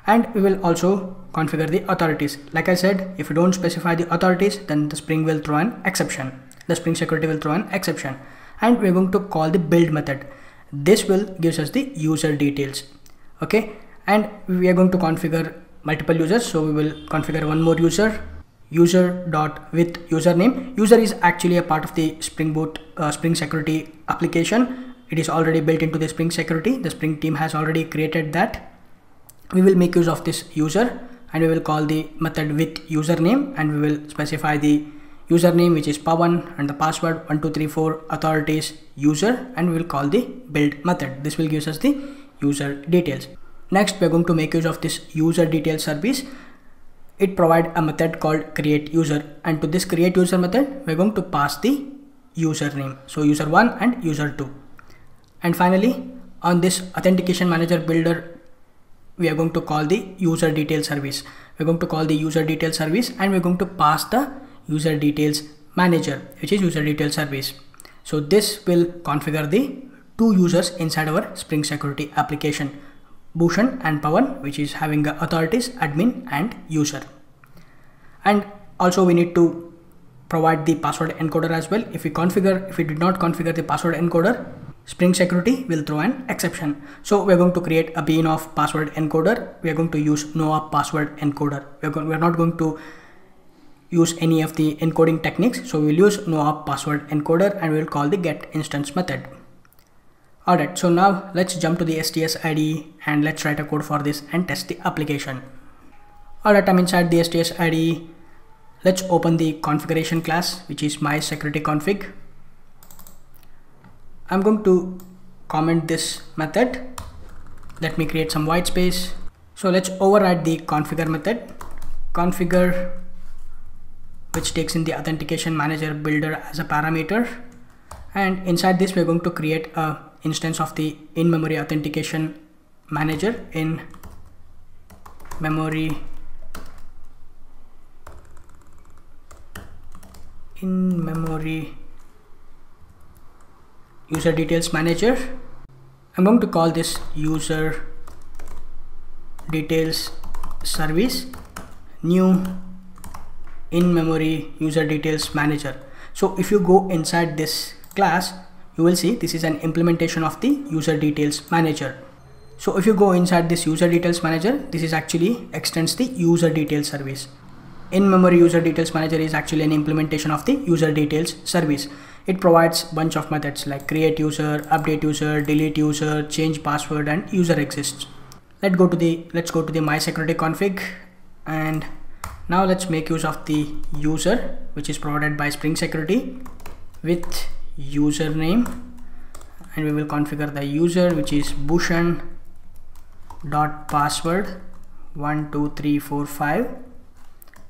And we will also configure the authorities. Like i said if you don't specify the authorities then the spring will throw an exception. The spring security will throw an exception. And we're going to call the build method. This will gives us the user details. Okay? And we are going to configure multiple users. So we will configure one more user user dot with username. User is actually a part of the spring boot uh, spring security application. It is already built into the spring security. The spring team has already created that. We will make use of this user and we will call the method with username and we will specify the username which is pawan and the password 1234 authorities user and we will call the build method. This will give us the user details. Next we're going to make use of this user detail service it provide a method called create user. And to this create user method we're going to pass the username. So user 1 and user 2 and finally on this authentication manager builder we are going to call the user detail service. We're going to call the user detail service and we're going to pass the user details manager which is user detail service. So this will configure the two users inside our spring security application bushan and pawan which is having the authorities admin and user and also we need to provide the password encoder as well if we configure if we did not configure the password encoder Spring Security will throw an exception. So we're going to create a bean of password encoder. We're going to use NoOp password encoder. We're, going, we're not going to use any of the encoding techniques. So we'll use NoOp password encoder and we'll call the get instance method. Alright, so now let's jump to the STS IDE and let's write a code for this and test the application. Alright, I'm inside the STS IDE. Let's open the configuration class, which is my security config. I'm going to comment this method. Let me create some white space. So let's override the configure method. Configure, which takes in the authentication manager builder as a parameter. And inside this, we're going to create a instance of the in-memory authentication manager in memory in memory user details manager. I'm going to call this user details service new in memory user details manager. So if you go inside this class you will see this is an implementation of the user details manager. So if you go inside this user details manager, this is actually extends the user details service. In-memory user details manager is actually an implementation of the user details service. It provides bunch of methods like create user, update user, delete user, change password and user exists. Let's go to the let's go to the my security config and now let's make use of the user which is provided by Spring Security with username. And we will configure the user which is Bushan dot password 12345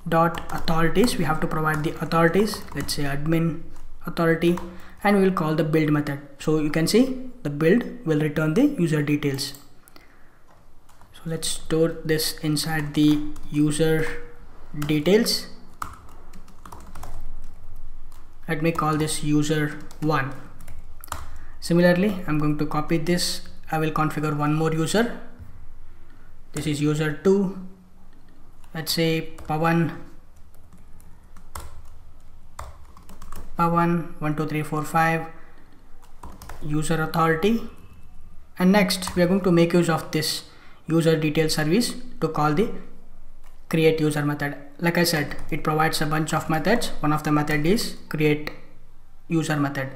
dot authorities. We have to provide the authorities let's say admin authority and we will call the build method. So you can see the build will return the user details. So let's store this inside the user details let me call this user 1 similarly I'm going to copy this. I will configure one more user. This is user 2 let's say Pawan. Pawan 12345 user authority. And next we are going to make use of this user detail service to call the create user method like I said it provides a bunch of methods. One of the method is create user method.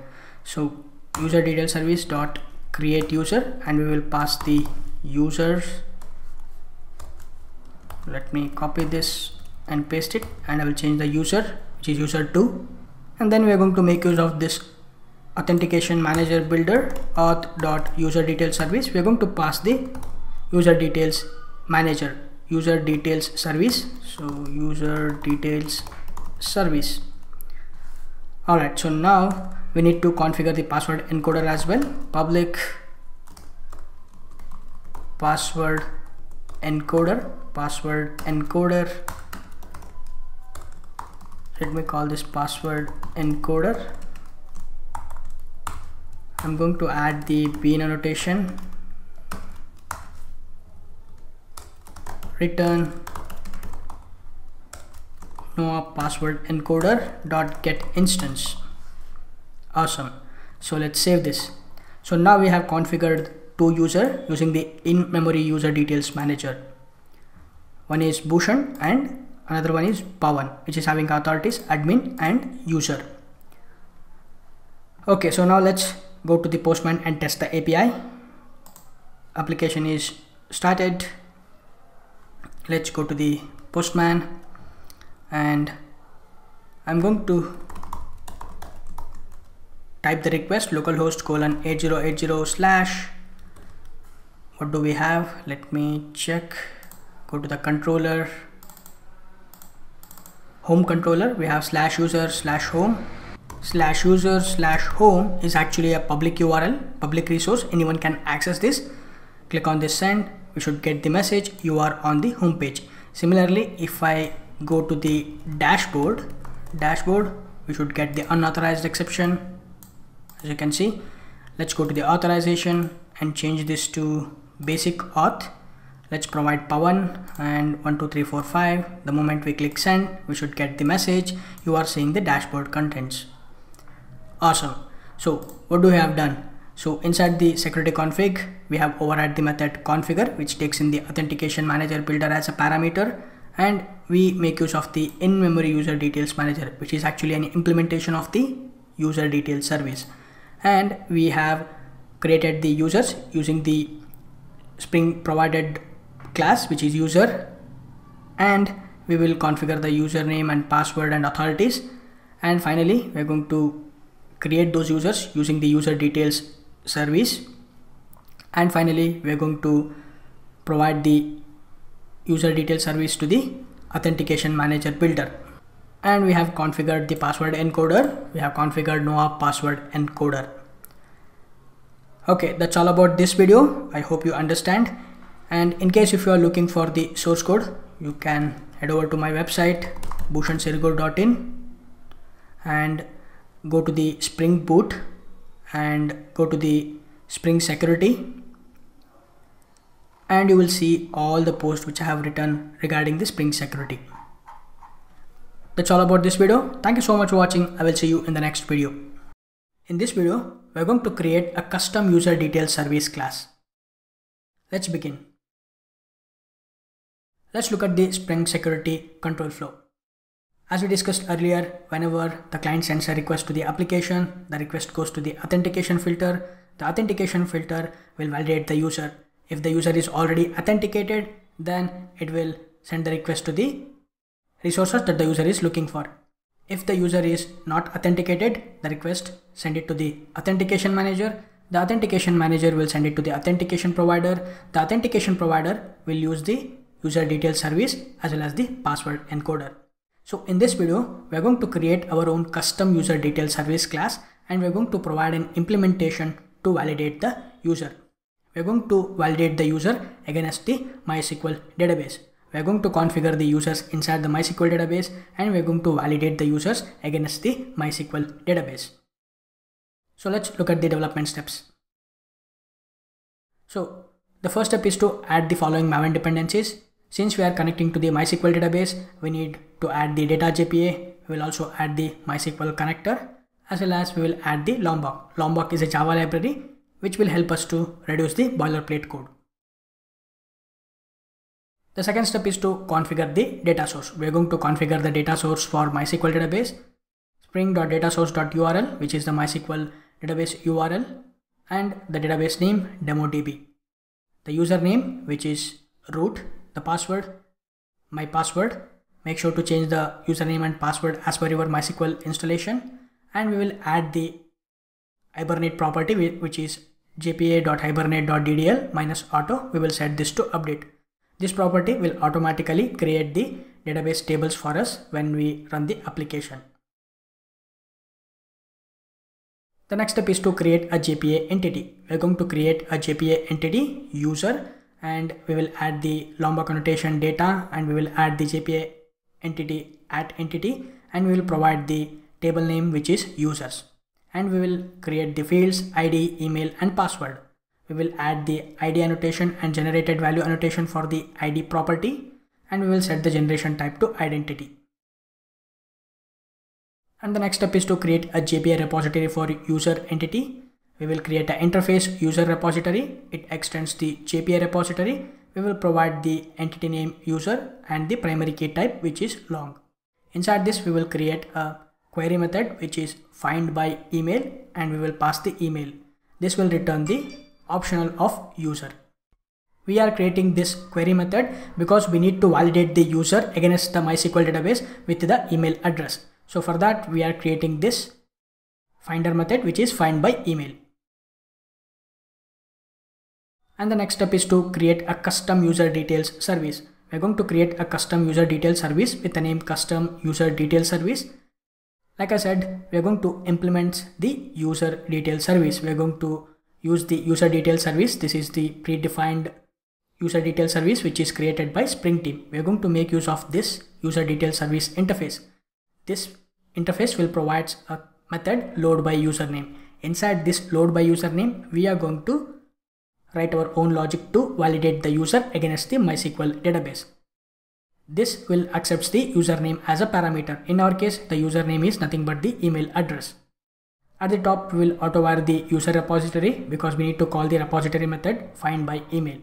So user detail service dot create user and we will pass the users. Let me copy this and paste it and I will change the user which is user 2 and then we are going to make use of this authentication manager builder auth dot user detail service. We are going to pass the user details manager user details service. So user details service. Alright so now we need to configure the password encoder as well. Public password encoder password encoder. Let me call this password encoder. I'm going to add the bean annotation return NoOp password encoder dot get instance. Awesome. So let's save this. So now we have configured two user using the in-memory user details manager. One is Bushan and another one is Pawan which is having authorities admin and user. Okay so now let's go to the postman and test the API application is started let's go to the postman and I'm going to type the request localhost colon 8080 slash. What do we have? Let me check. Go to the controller. Home controller we have slash user slash home. Slash user slash home is actually a public url public resource. Anyone can access this. Click on this send we should get the message. You are on the home page. Similarly if I go to the dashboard dashboard we should get the unauthorized exception. As you can see let's go to the authorization and change this to basic auth. Let's provide pawan and 12345 the moment we click send we should get the message. You are seeing the dashboard contents. Awesome. So what do we have done so inside the security config, we have override the method configure, which takes in the authentication manager builder as a parameter. And we make use of the in-memory user details manager, which is actually an implementation of the user details service. And we have created the users using the Spring provided class which is user and we will configure the username and password and authorities and finally we're going to create those users using the user details service. And finally we're going to provide the user detail service to the authentication manager builder. And we have configured the password encoder. We have configured NoOp password encoder. Okay that's all about this video. I hope you understand. And in case if you are looking for the source code you can head over to my website bushansirgur.in and go to the spring boot and go to the spring security and you will see all the posts which I have written regarding the spring security. That's all about this video. Thank you so much for watching. I will see you in the next video. In this video, we're going to create a custom user details service class. Let's begin. Let's look at the Spring Security control flow. As we discussed earlier, whenever the client sends a request to the application, the request goes to the authentication filter. The authentication filter will validate the user. If the user is already authenticated, then it will send the request to the resources that the user is looking for. If the user is not authenticated, the request send it to the authentication manager. The authentication manager will send it to the authentication provider. The authentication provider will use the user detail service as well as the password encoder. So in this video, we're going to create our own custom user detail service class and we're going to provide an implementation to validate the user. We're going to validate the user against the MySQL database. We're going to configure the users inside the MySQL database and we're going to validate the users against the MySQL database. So let's look at the development steps. So the first step is to add the following Maven dependencies. Since we are connecting to the MySQL database, we need to add the data JPA. We will also add the MySQL connector as well as we will add the Lombok. Lombok is a Java library which will help us to reduce the boilerplate code. The second step is to configure the data source. We are going to configure the data source for MySQL database spring.datasource.url which is the MySQL database URL and the database name DemoDB. The username which is root the password, my password. Make sure to change the username and password as per your MySQL installation. And we will add the Hibernate property, which is jpa.hibernate.ddl minus auto. We will set this to update. This property will automatically create the database tables for us when we run the application. The next step is to create a JPA entity. We're going to create a JPA entity user and we will add the Lombok annotation data and we will add the JPA entity at entity and we will provide the table name which is users and we will create the fields ID, email and password. We will add the ID annotation and generated value annotation for the ID property and we will set the generation type to identity. And the next step is to create a JPA repository for user entity we will create an interface user repository. It extends the JPA repository. We will provide the entity name user and the primary key type which is long. Inside this we will create a query method which is find by email and we will pass the email. This will return the optional of user. We are creating this query method because we need to validate the user against the MySQL database with the email address. So for that we are creating this finder method which is find by email and the next step is to create a custom user details service. We're going to create a custom user details service with the name custom user details service. Like I said, we're going to implement the user details service. We're going to use the user details service. This is the predefined user details service which is created by Spring team. We're going to make use of this user details service interface. This interface will provide a method load by username. Inside this load by username, we are going to write our own logic to validate the user against the MySQL database. This will accept the username as a parameter. In our case, the username is nothing but the email address. At the top, we will auto-wire the user repository because we need to call the repository method find by email.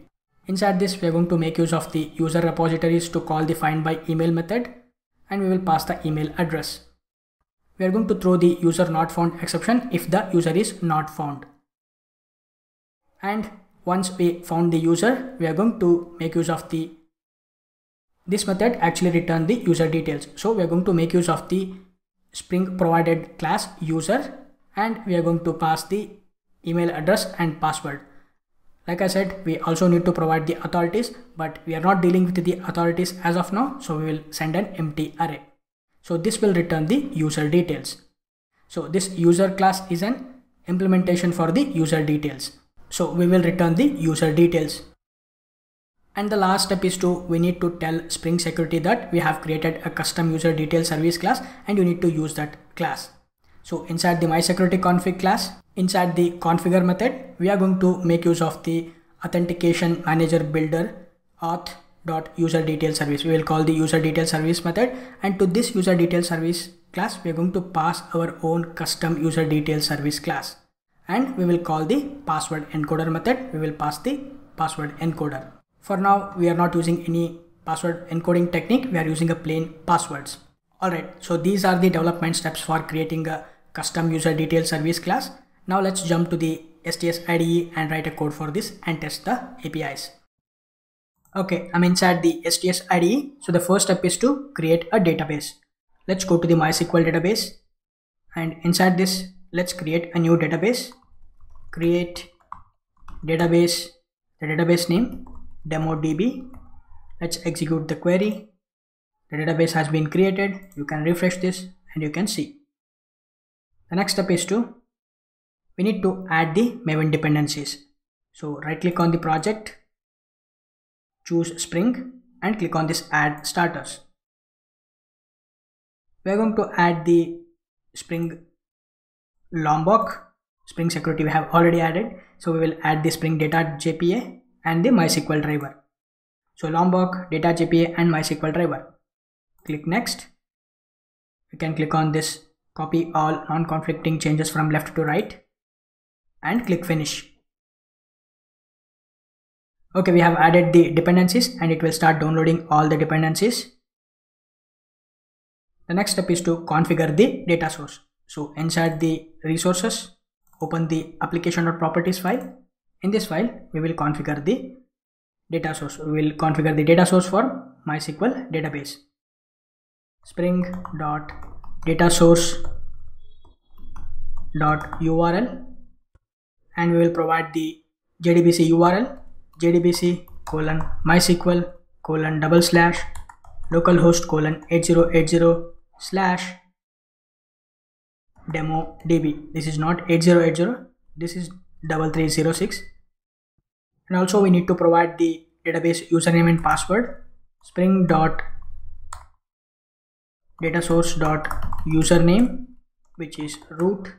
Inside this, we are going to make use of the user repositories to call the find by email method and we will pass the email address. We are going to throw the user not found exception if the user is not found. and once we found the user we are going to make use of the this method actually return the user details. So we are going to make use of the spring provided class user and we are going to pass the email address and password. Like I said we also need to provide the authorities but we are not dealing with the authorities as of now so we will send an empty array. So this will return the user details. So this user class is an implementation for the user details so we will return the user details. And the last step is to we need to tell spring security that we have created a custom user detail service class and you need to use that class. So inside the mysecurity config class inside the configure method we are going to make use of the authentication manager builder auth dot user detail service. We will call the user detail service method and to this user detail service class we are going to pass our own custom user detail service class and we will call the password encoder method. We will pass the password encoder. For now we are not using any password encoding technique. We are using a plain passwords. Alright so these are the development steps for creating a custom user detail service class. Now let's jump to the STS IDE and write a code for this and test the APIs okay. I'm inside the STS IDE so the first step is to create a database. Let's go to the MySQL database. And inside this let's create a new database. Create database the database name demo DB. let's execute the query. The database has been created. You can refresh this and you can see. The next step is to we need to add the maven dependencies. So right click on the project choose spring and click on this add starters. We are going to add the spring Lombok Spring Security we have already added. So we will add the Spring Data JPA and the MySQL driver. So Lombok, Data JPA and MySQL driver. Click Next. We can click on this copy all non-conflicting changes from left to right and click Finish. Okay, we have added the dependencies and it will start downloading all the dependencies. The next step is to configure the data source. So inside the resources, open the application.properties file. In this file, we will configure the data source. We will configure the data source for MySQL database. Spring dot data source dot URL and we will provide the JDBC URL JDBC colon MySQL colon double slash localhost colon 8080 slash demo db. This is not 8080 this is 3306 and also we need to provide the database username and password. Spring dot data source dot username which is root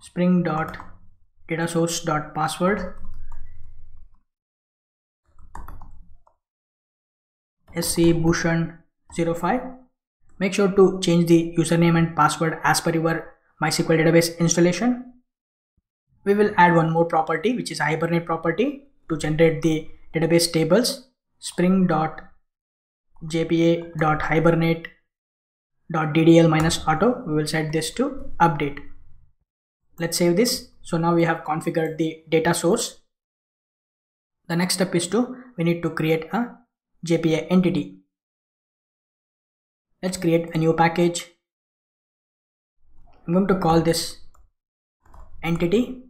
spring dot data source dot password. Sc bushan 05 Make sure to change the username and password as per your MySQL database installation. We will add one more property which is Hibernate property to generate the database tables spring.jpa.hibernate.ddl minus auto. We will set this to update. Let's save this. So now we have configured the data source. The next step is to we need to create a JPA entity let's create a new package. I'm going to call this entity.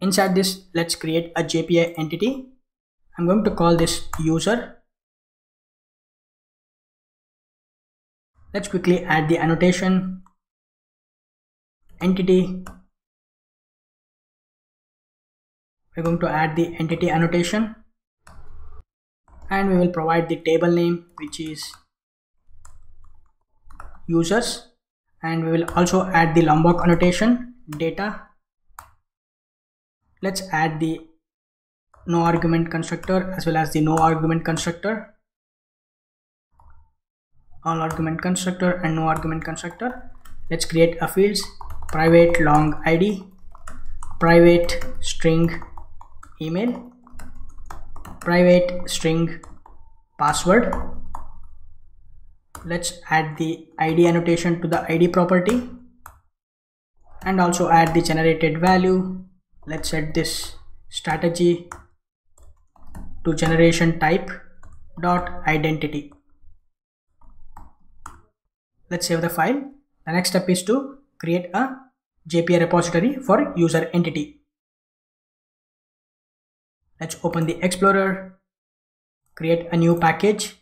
Inside this let's create a JPA entity. I'm going to call this user. Let's quickly add the annotation. Entity. We're going to add the entity annotation. And we will provide the table name which is users. And we will also add the Lombok annotation data. Let's add the no argument constructor as well as the no argument constructor. All argument constructor and no argument constructor. Let's create a fields. Private long id private string email. Private string password let's add the id annotation to the id property and also add the generated value. Let's set this strategy to generation type dot identity. Let's save the file. The next step is to create a JPA repository for user entity. Let's open the explorer create a new package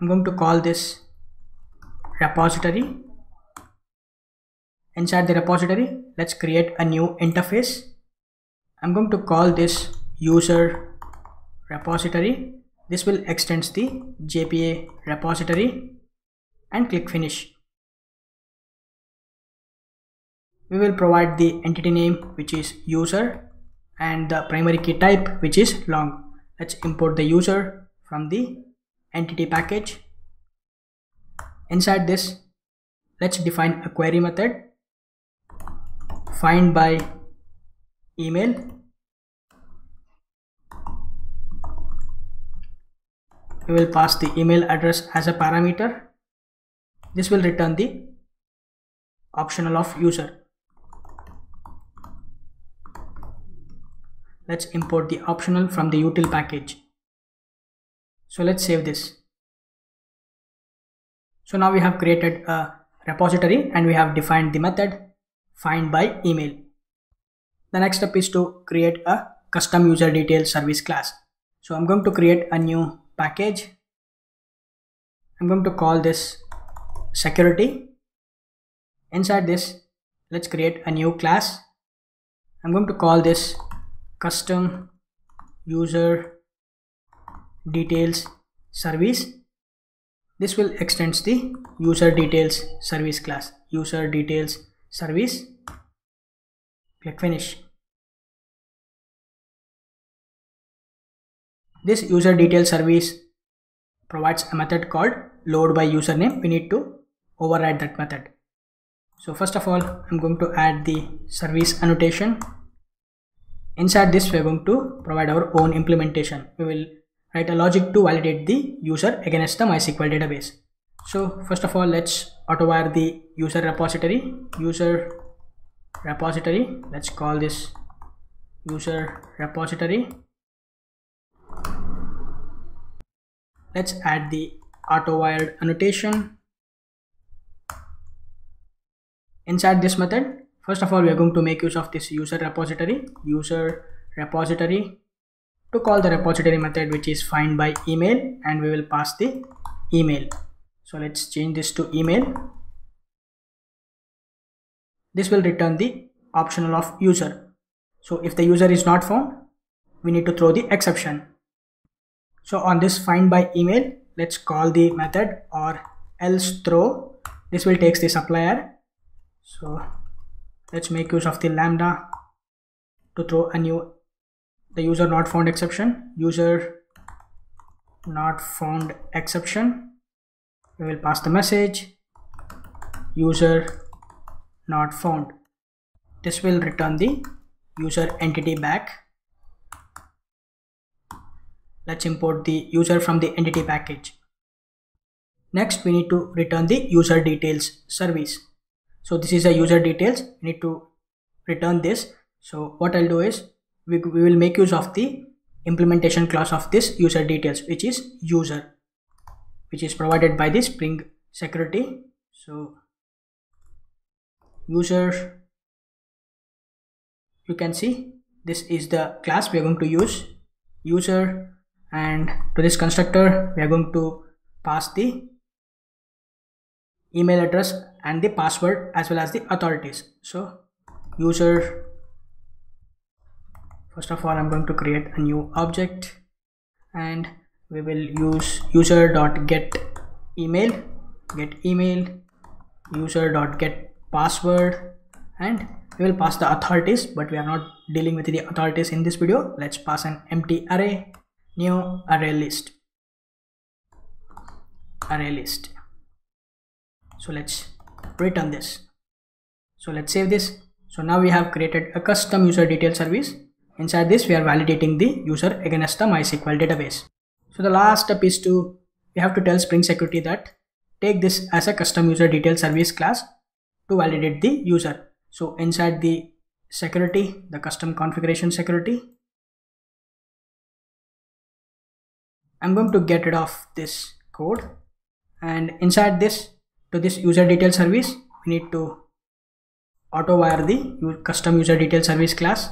I'm going to call this repository. Inside the repository let's create a new interface. I'm going to call this user repository. This will extend the JPA repository and click finish. We will provide the entity name which is user and the primary key type which is long. Let's import the user from the entity package. Inside this let's define a query method. Find by email. We will pass the email address as a parameter. This will return the optional of user. Let's import the optional from the util package so let's save this. So now we have created a repository and we have defined the method find by email. The next step is to create a custom user detail service class. So i'm going to create a new package. I'm going to call this security. Inside this let's create a new class. I'm going to call this custom user details service. This will extends the user details service class. User details service. Click finish. This user details service provides a method called load by username. We need to override that method. So first of all i'm going to add the service annotation. Inside this we're going to provide our own implementation. We will write a logic to validate the user against the MySQL database. So first of all, let's auto-wire the user repository, user repository. Let's call this user repository. Let's add the auto-wired annotation. Inside this method, first of all, we are going to make use of this user repository, user repository to call the repository method which is find by email and we will pass the email. So let's change this to email. This will return the optional of user. So if the user is not found we need to throw the exception. So on this find by email let's call the method or else throw. This will takes the supplier. So let's make use of the lambda to throw a new the user not found exception. User not found exception. We will pass the message. User not found. This will return the user entity back. Let's import the user from the entity package. Next we need to return the user details service. So this is a user details. We need to return this. So what i'll do is we, we will make use of the implementation class of this user details which is user which is provided by the spring security. So user you can see this is the class we are going to use. User and to this constructor we are going to pass the email address and the password as well as the authorities. So user first of all i'm going to create a new object and we will use user dot get email get email user dot get password and we will pass the authorities but we are not dealing with the authorities in this video. Let's pass an empty array new array list. Array list. So let's return this. So let's save this. So now we have created a custom user detail service Inside this, we are validating the user against the MySQL database. So the last step is to, we have to tell Spring Security that take this as a custom user detail service class to validate the user. So inside the security, the custom configuration security, I'm going to get rid of this code and inside this to this user detail service we need to auto wire the custom user detail service class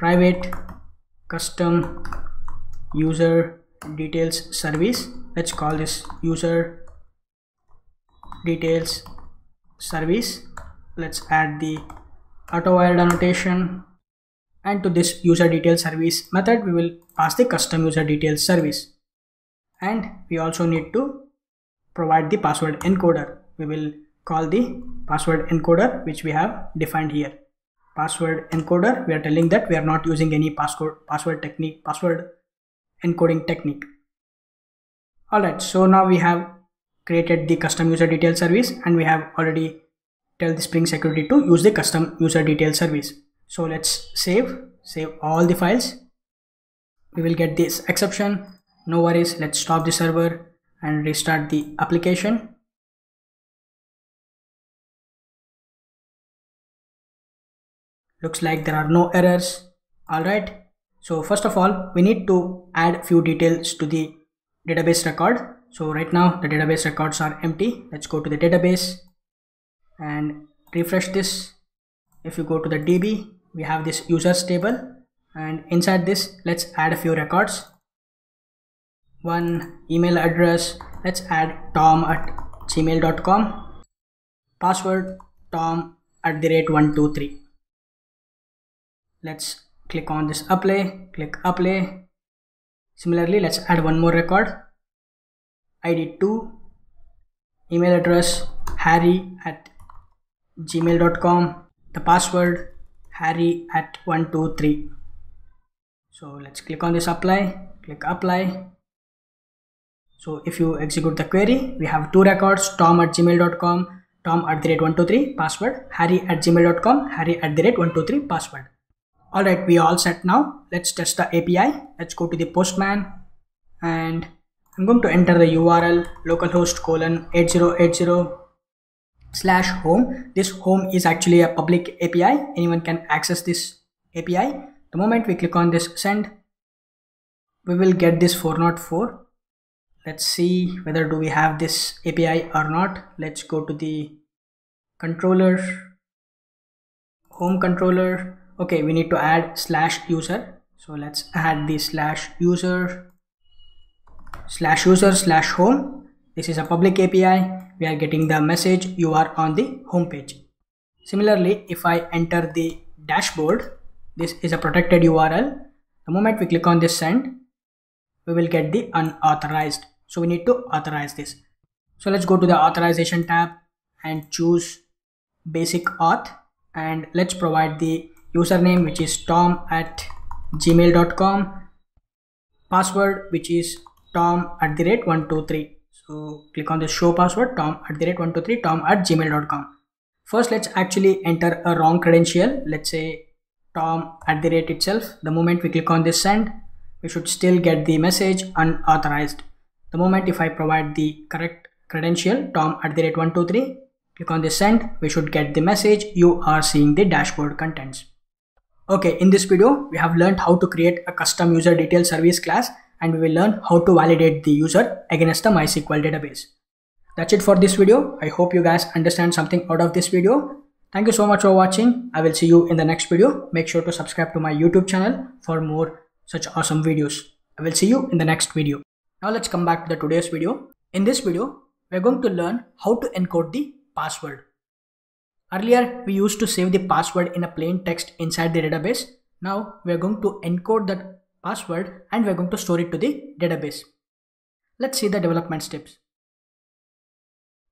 private custom user details service. Let's call this user details service. Let's add the auto wired annotation. And to this user details service method we will pass the custom user details service. And we also need to provide the password encoder. We will call the password encoder which we have defined here password encoder we are telling that we are not using any password password technique password encoding technique. Alright so now we have created the custom user detail service and we have already tell the spring security to use the custom user detail service. So let's save save all the files. We will get this exception. No worries let's stop the server and restart the application looks like there are no errors. All right. So first of all we need to add few details to the database record. So right now the database records are empty. Let's go to the database and refresh this. If you go to the db we have this users table. And inside this let's add a few records. One email address. Let's add tom at gmail.com password tom at the rate 123 let's click on this apply click apply. Similarly let's add one more record. Id 2 email address harry at gmail.com the password harry at 123 so let's click on this apply click apply. So if you execute the query we have two records tom at gmail.com tom at the rate 123 password harry at gmail.com harry at the rate 123 password all right we all set now. Let's test the api let's go to the postman. And i'm going to enter the url localhost colon 8080 slash home. This home is actually a public api anyone can access this api the moment we click on this send we will get this 404 let's see whether do we have this API or not. Let's go to the controller home controller okay we need to add slash user. So let's add the slash user slash user slash home. This is a public API we are getting the message. You are on the home page. Similarly if I enter the dashboard this is a protected URL the moment we click on this send we will get the unauthorized. So we need to authorize this. So let's go to the authorization tab and choose basic auth and let's provide the username which is tom at gmail.com password which is tom at the rate 123 so click on the show password tom at the rate 123 tom at gmail.com first let's actually enter a wrong credential. Let's say tom at the rate itself. The moment we click on this send we should still get the message unauthorized. The moment if I provide the correct credential tom at the rate 123 click on the send we should get the message. You are seeing the dashboard contents okay in this video we have learned how to create a custom user detail service class and we will learn how to validate the user against the MySQL database. That's it for this video. I hope you guys understand something out of this video. Thank you so much for watching. I will see you in the next video. Make sure to subscribe to my YouTube channel for more such awesome videos. I will see you in the next video. Now let's come back to the today's video. In this video, we're going to learn how to encode the password. Earlier, we used to save the password in a plain text inside the database. Now we're going to encode that password and we're going to store it to the database. Let's see the development steps.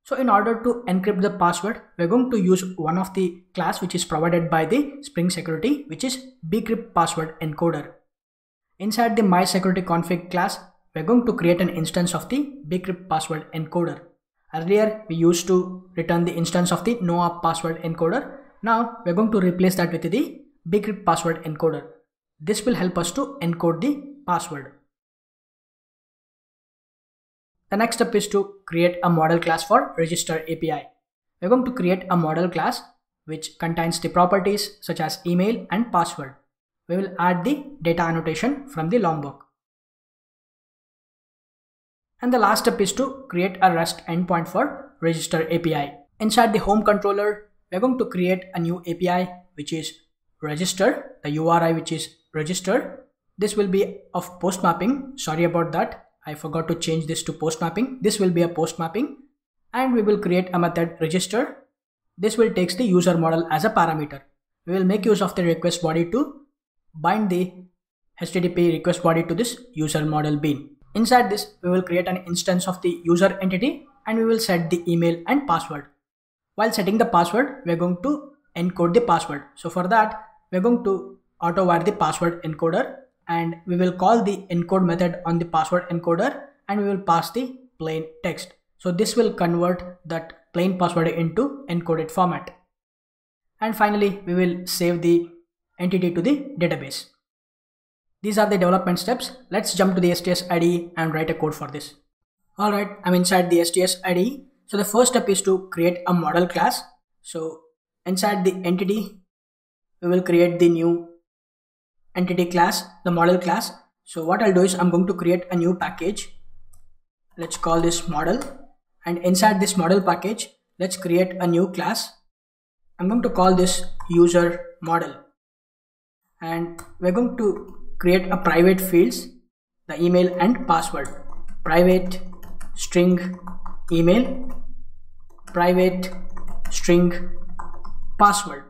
So in order to encrypt the password, we're going to use one of the class which is provided by the Spring Security, which is bcrypt password encoder. Inside the MySecurityConfig class, we're going to create an instance of the bcrypt password encoder. Earlier, we used to return the instance of the NoOp password encoder. Now, we're going to replace that with the bcrypt password encoder. This will help us to encode the password. The next step is to create a model class for register API. we're going to create a model class which contains the properties such as email and password. We will add the data annotation from the Lombok. And the last step is to create a REST endpoint for register API. Inside the home controller, we're going to create a new API which is register, the URI which is register. This will be of post mapping. Sorry about that. I forgot to change this to post mapping. This will be a post mapping and we will create a method register. This will takes the user model as a parameter. We will make use of the request body to bind the HTTP request body to this user model bean. Inside this, we will create an instance of the user entity and we will set the email and password. While setting the password, we're going to encode the password. So for that, we're going to auto wire the password encoder and we will call the encode method on the password encoder and we will pass the plain text. So this will convert that plain password into encoded format. And finally, we will save the entity to the database. These are the development steps. Let's jump to the STS IDE and write a code for this. Alright, I'm inside the STS IDE. So the first step is to create a model class. So inside the entity, we will create the new entity class, the model class. So what I'll do is I'm going to create a new package. Let's call this model and inside this model package, let's create a new class. I'm going to call this user model and we're going to create a private fields, the email and password, private string email, private string password.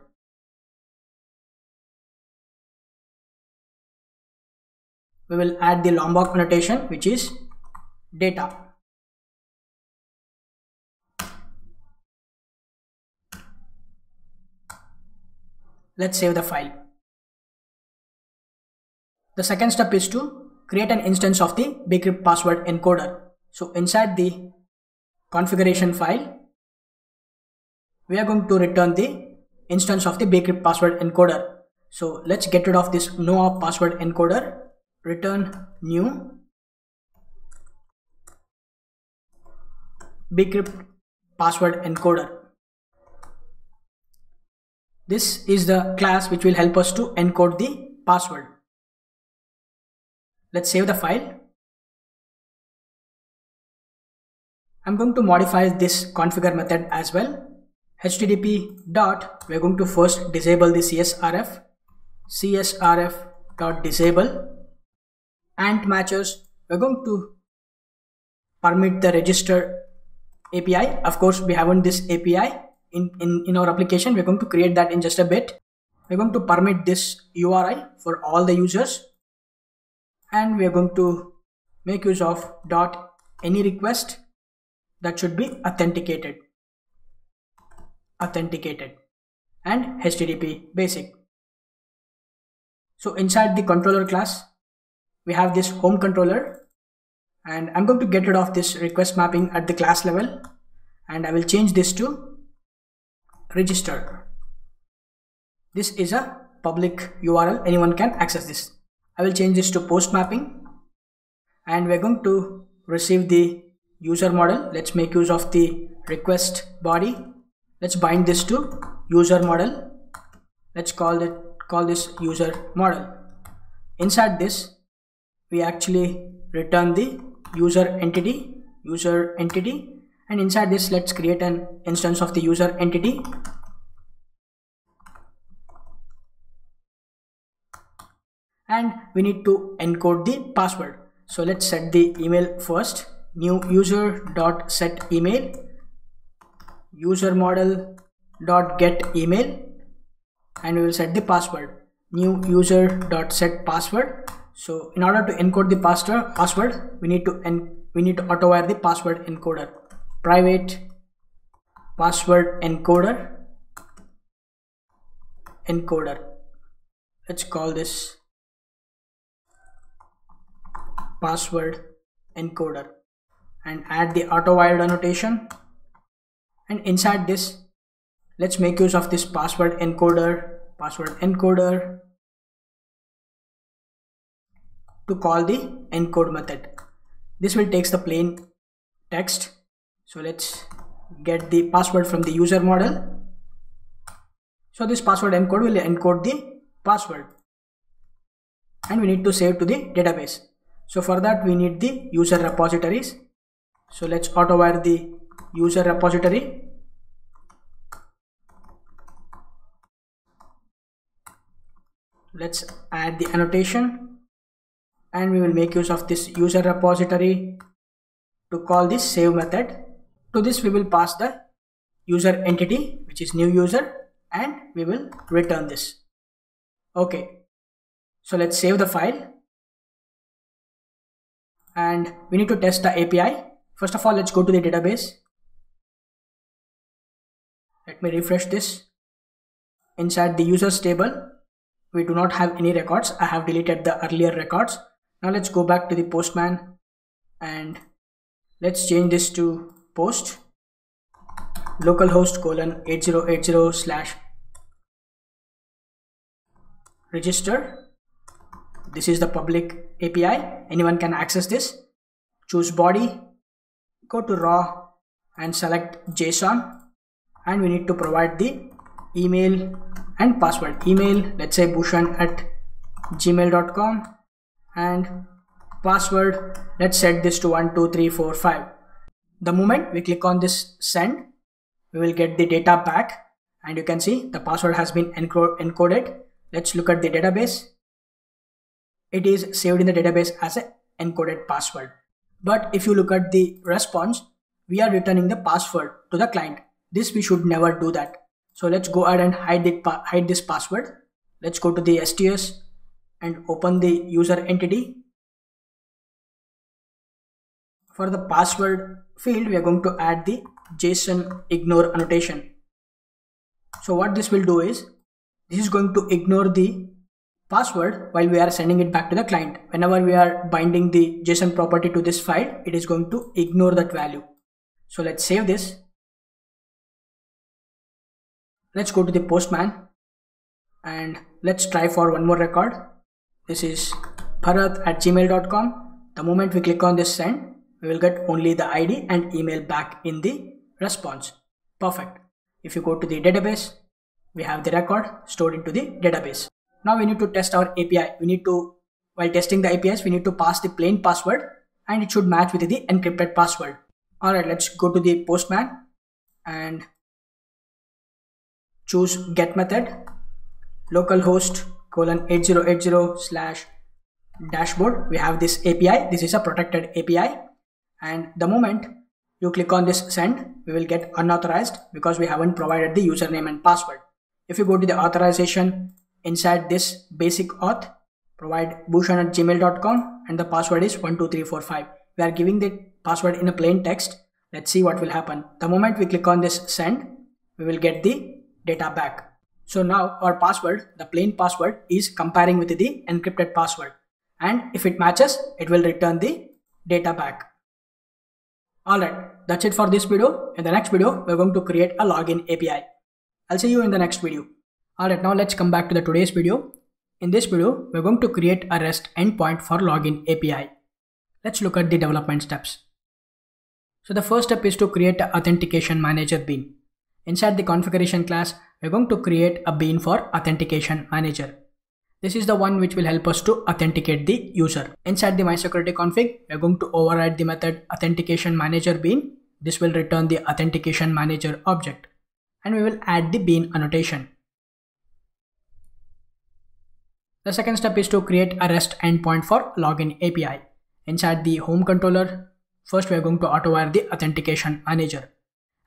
We will add the Lombok annotation which is data. Let's save the file. The second step is to create an instance of the bcrypt password encoder. So inside the configuration file, we are going to return the instance of the bcrypt password encoder. So let's get rid of this no password encoder, return new bcrypt password encoder. This is the class which will help us to encode the password. Let's save the file. I'm going to modify this configure method as well. HTTP dot, we're going to first disable the CSRF. CSRF dot disable ant matchers. We're going to permit the register API. Of course, we haven't this API in, in, in our application. We're going to create that in just a bit. We're going to permit this URI for all the users and we are going to make use of dot any request that should be authenticated. Authenticated. And http basic. So inside the controller class we have this home controller. And i'm going to get rid of this request mapping at the class level. And i will change this to register. This is a public url anyone can access this I will change this to post mapping and we're going to receive the user model. Let's make use of the request body. Let's bind this to user model. Let's call it call this user model. Inside this, we actually return the user entity, user entity, and inside this, let's create an instance of the user entity and we need to encode the password. So let's set the email first. new user dot set email user model dot get email and we will set the password. new user dot set password so in order to encode the password password we need to en we need to auto wire the password encoder. Private password encoder. Encoder. Let's call this password encoder and add the auto wired annotation and inside this let's make use of this password encoder password encoder to call the encode method this will takes the plain text so let's get the password from the user model. So this password encode will encode the password and we need to save to the database. So for that we need the user repositories. So let's auto wire the user repository. Let's add the annotation and we will make use of this user repository to call this save method. To this we will pass the user entity which is new user and we will return this. Okay, so let's save the file and we need to test the API. First of all, let's go to the database. Let me refresh this. Inside the users table, we do not have any records. I have deleted the earlier records. Now let's go back to the postman and let's change this to post localhost colon 8080 slash register this is the public API anyone can access this. Choose body. Go to raw and select JSON. And we need to provide the email and password. Email let's say bushan at gmail.com and password let's set this to 12345 the moment we click on this send we will get the data back. And you can see the password has been encoded. Let's look at the database it is saved in the database as an encoded password. But if you look at the response we are returning the password to the client. This we should never do that. So let's go ahead and hide it hide this password. Let's go to the sts and open the user entity. For the password field we are going to add the json ignore annotation. So what this will do is this is going to ignore the password while we are sending it back to the client. Whenever we are binding the JSON property to this file, it is going to ignore that value. So let's save this. Let's go to the postman and let's try for one more record. This is bharat at gmail.com. The moment we click on this send, we will get only the ID and email back in the response. Perfect. If you go to the database, we have the record stored into the database. Now we need to test our API. We need to, while testing the APIs, we need to pass the plain password and it should match with the encrypted password. Alright, let's go to the postman and choose get method localhost colon 8080 slash dashboard. We have this API. This is a protected API. And the moment you click on this send, we will get unauthorized because we haven't provided the username and password. If you go to the authorization inside this basic auth provide bushan at gmail.com and the password is 12345 we are giving the password in a plain text. Let's see what will happen. The moment we click on this send we will get the data back. So now our password the plain password is comparing with the encrypted password. And if it matches it will return the data back. Alright that's it for this video. In the next video we're going to create a login api i'll see you in the next video Alright, now let's come back to the today's video. In this video, we're going to create a REST endpoint for login API. Let's look at the development steps. So the first step is to create an authentication manager bean. Inside the configuration class, we're going to create a bean for authentication manager. This is the one which will help us to authenticate the user. Inside the MySecurity config, we're going to override the method authentication manager bean. This will return the authentication manager object. And we will add the bean annotation. The second step is to create a REST endpoint for login API. Inside the home controller, first we are going to auto-wire the authentication manager.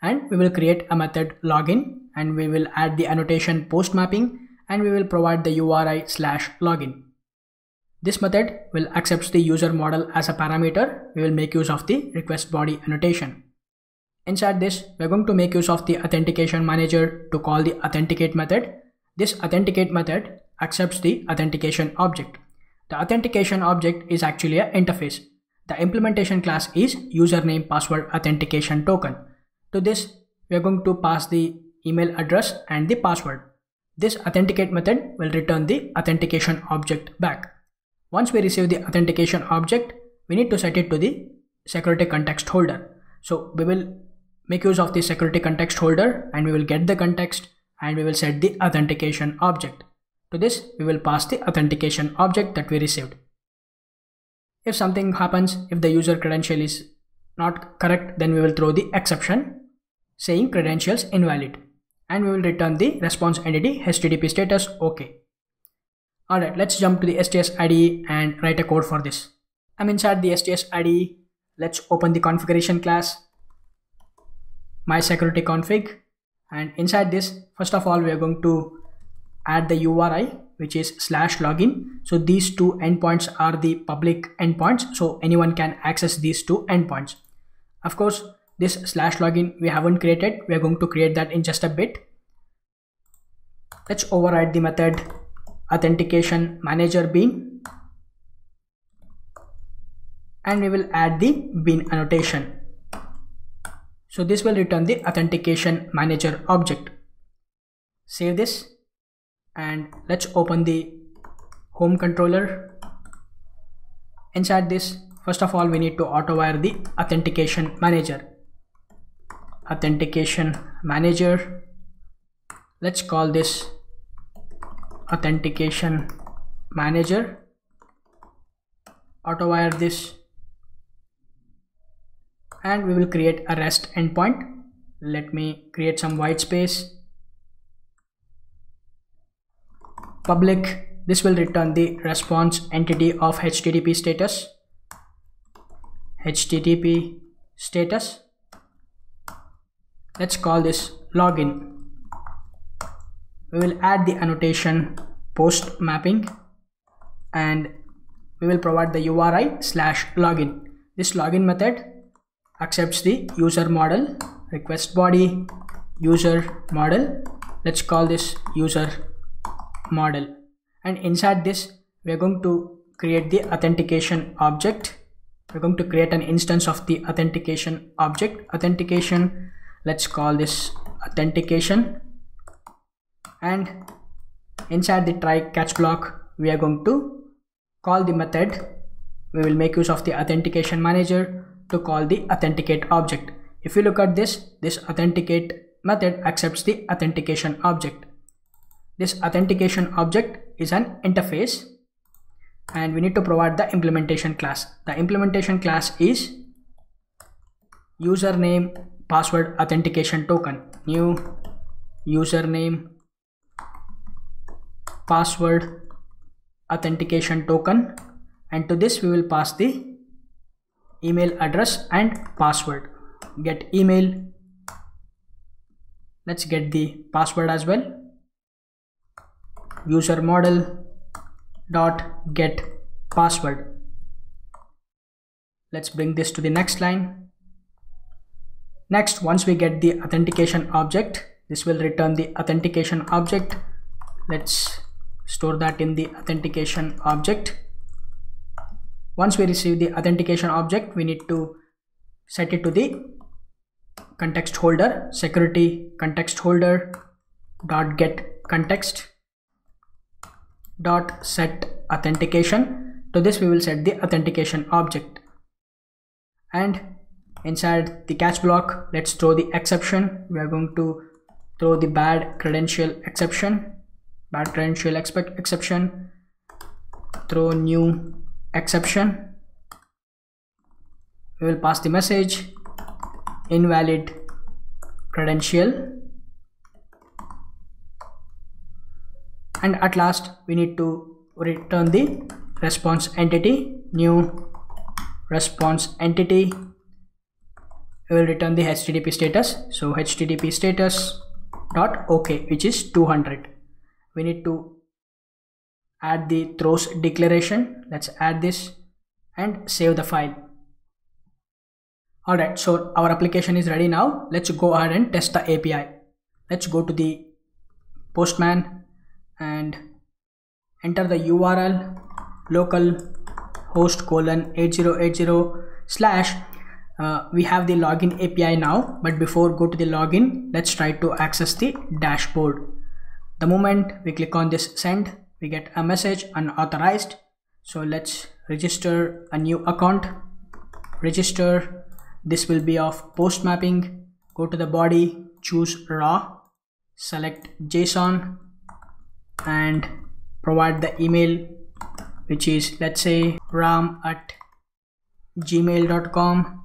And we will create a method login and we will add the annotation post mapping and we will provide the URI slash login. This method will accept the user model as a parameter. We will make use of the request body annotation. Inside this, we're going to make use of the authentication manager to call the authenticate method. This authenticate method accepts the authentication object. The authentication object is actually an interface. The implementation class is username password authentication token. To this, we are going to pass the email address and the password. This authenticate method will return the authentication object back. Once we receive the authentication object, we need to set it to the security context holder. So we will make use of the security context holder and we will get the context and we will set the authentication object. To this, we will pass the authentication object that we received. If something happens, if the user credential is not correct, then we will throw the exception saying credentials invalid and we will return the response entity HTTP status OK. Alright, let's jump to the STS IDE and write a code for this. I'm inside the STS IDE. Let's open the configuration class, my security config and inside this, first of all, we are going to add the URI which is slash login. So these two endpoints are the public endpoints. So anyone can access these two endpoints. Of course, this slash login we haven't created. We are going to create that in just a bit. Let's override the method authentication manager bean and we will add the bean annotation. So this will return the authentication manager object. Save this and let's open the home controller. Inside this. First of all we need to auto wire the authentication manager. Authentication manager. Let's call this authentication manager. Auto wire this. And we will create a rest endpoint. Let me create some white space public this will return the response entity of http status. Http status. Let's call this login. We will add the annotation post mapping and we will provide the URI slash login. This login method accepts the user model request body user model. Let's call this user model. And inside this we're going to create the authentication object. We're going to create an instance of the authentication object. Authentication let's call this authentication. And inside the try catch block we are going to call the method. We will make use of the authentication manager to call the authenticate object. If you look at this this authenticate method accepts the authentication object this authentication object is an interface. And we need to provide the implementation class. The implementation class is username password authentication token. New username password authentication token. And to this we will pass the email address and password. Get email. Let's get the password as well user model dot get password. Let's bring this to the next line. Next once we get the authentication object this will return the authentication object. Let's store that in the authentication object. Once we receive the authentication object we need to set it to the context holder security context holder dot get context dot set authentication. To this we will set the authentication object. And inside the catch block let's throw the exception. We are going to throw the bad credential exception bad credential expect exception throw new exception. We will pass the message invalid credential and at last we need to return the response entity new response entity. We will return the http status. So http status dot ok which is 200 we need to add the throws declaration. Let's add this and save the file. Alright so our application is ready now. Let's go ahead and test the API let's go to the postman and enter the URL local host colon 8080 slash uh, we have the login API now. But before go to the login let's try to access the dashboard. The moment we click on this send we get a message unauthorized. So let's register a new account. Register. This will be of post mapping. Go to the body, choose raw, select JSON and provide the email which is let's say ram at gmail.com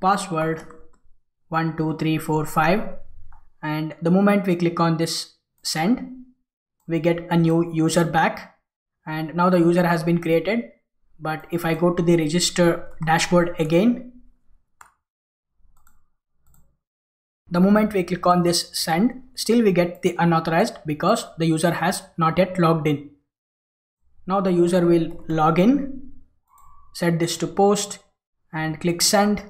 password 12345 and the moment we click on this send we get a new user back. And now the user has been created. But if I go to the register dashboard again the moment we click on this send still we get the unauthorized because the user has not yet logged in. Now the user will log in set this to post and click send.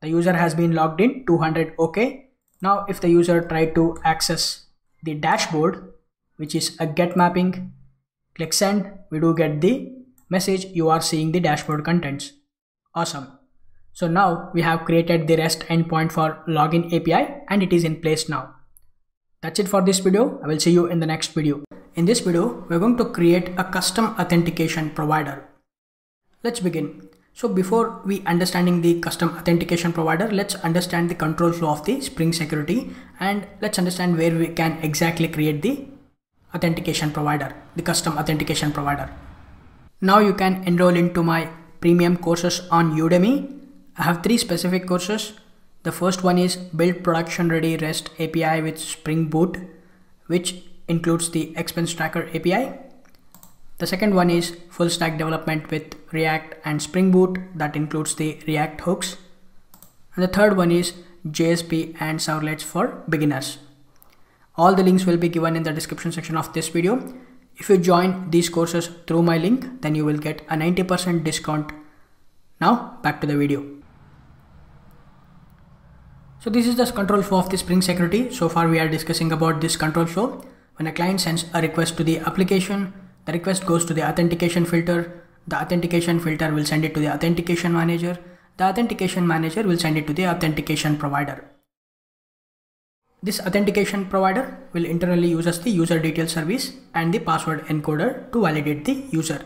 The user has been logged in 200 okay. Now if the user try to access the dashboard which is a get mapping click send. We do get the message you are seeing the dashboard contents. Awesome so now we have created the rest endpoint for login API and it is in place now. That's it for this video. I will see you in the next video. In this video, we're going to create a custom authentication provider. Let's begin. So before we understanding the custom authentication provider, let's understand the control flow of the Spring Security and let's understand where we can exactly create the authentication provider, the custom authentication provider. Now you can enroll into my premium courses on Udemy I have three specific courses. The first one is Build Production Ready REST API with Spring Boot, which includes the Expense Tracker API. The second one is Full Stack Development with React and Spring Boot, that includes the React hooks. And the third one is JSP and servlets for beginners. All the links will be given in the description section of this video. If you join these courses through my link, then you will get a 90% discount. Now back to the video. So this is the control flow of the Spring Security. So far we are discussing about this control flow. When a client sends a request to the application, the request goes to the authentication filter. The authentication filter will send it to the authentication manager. The authentication manager will send it to the authentication provider. This authentication provider will internally use the user detail service and the password encoder to validate the user.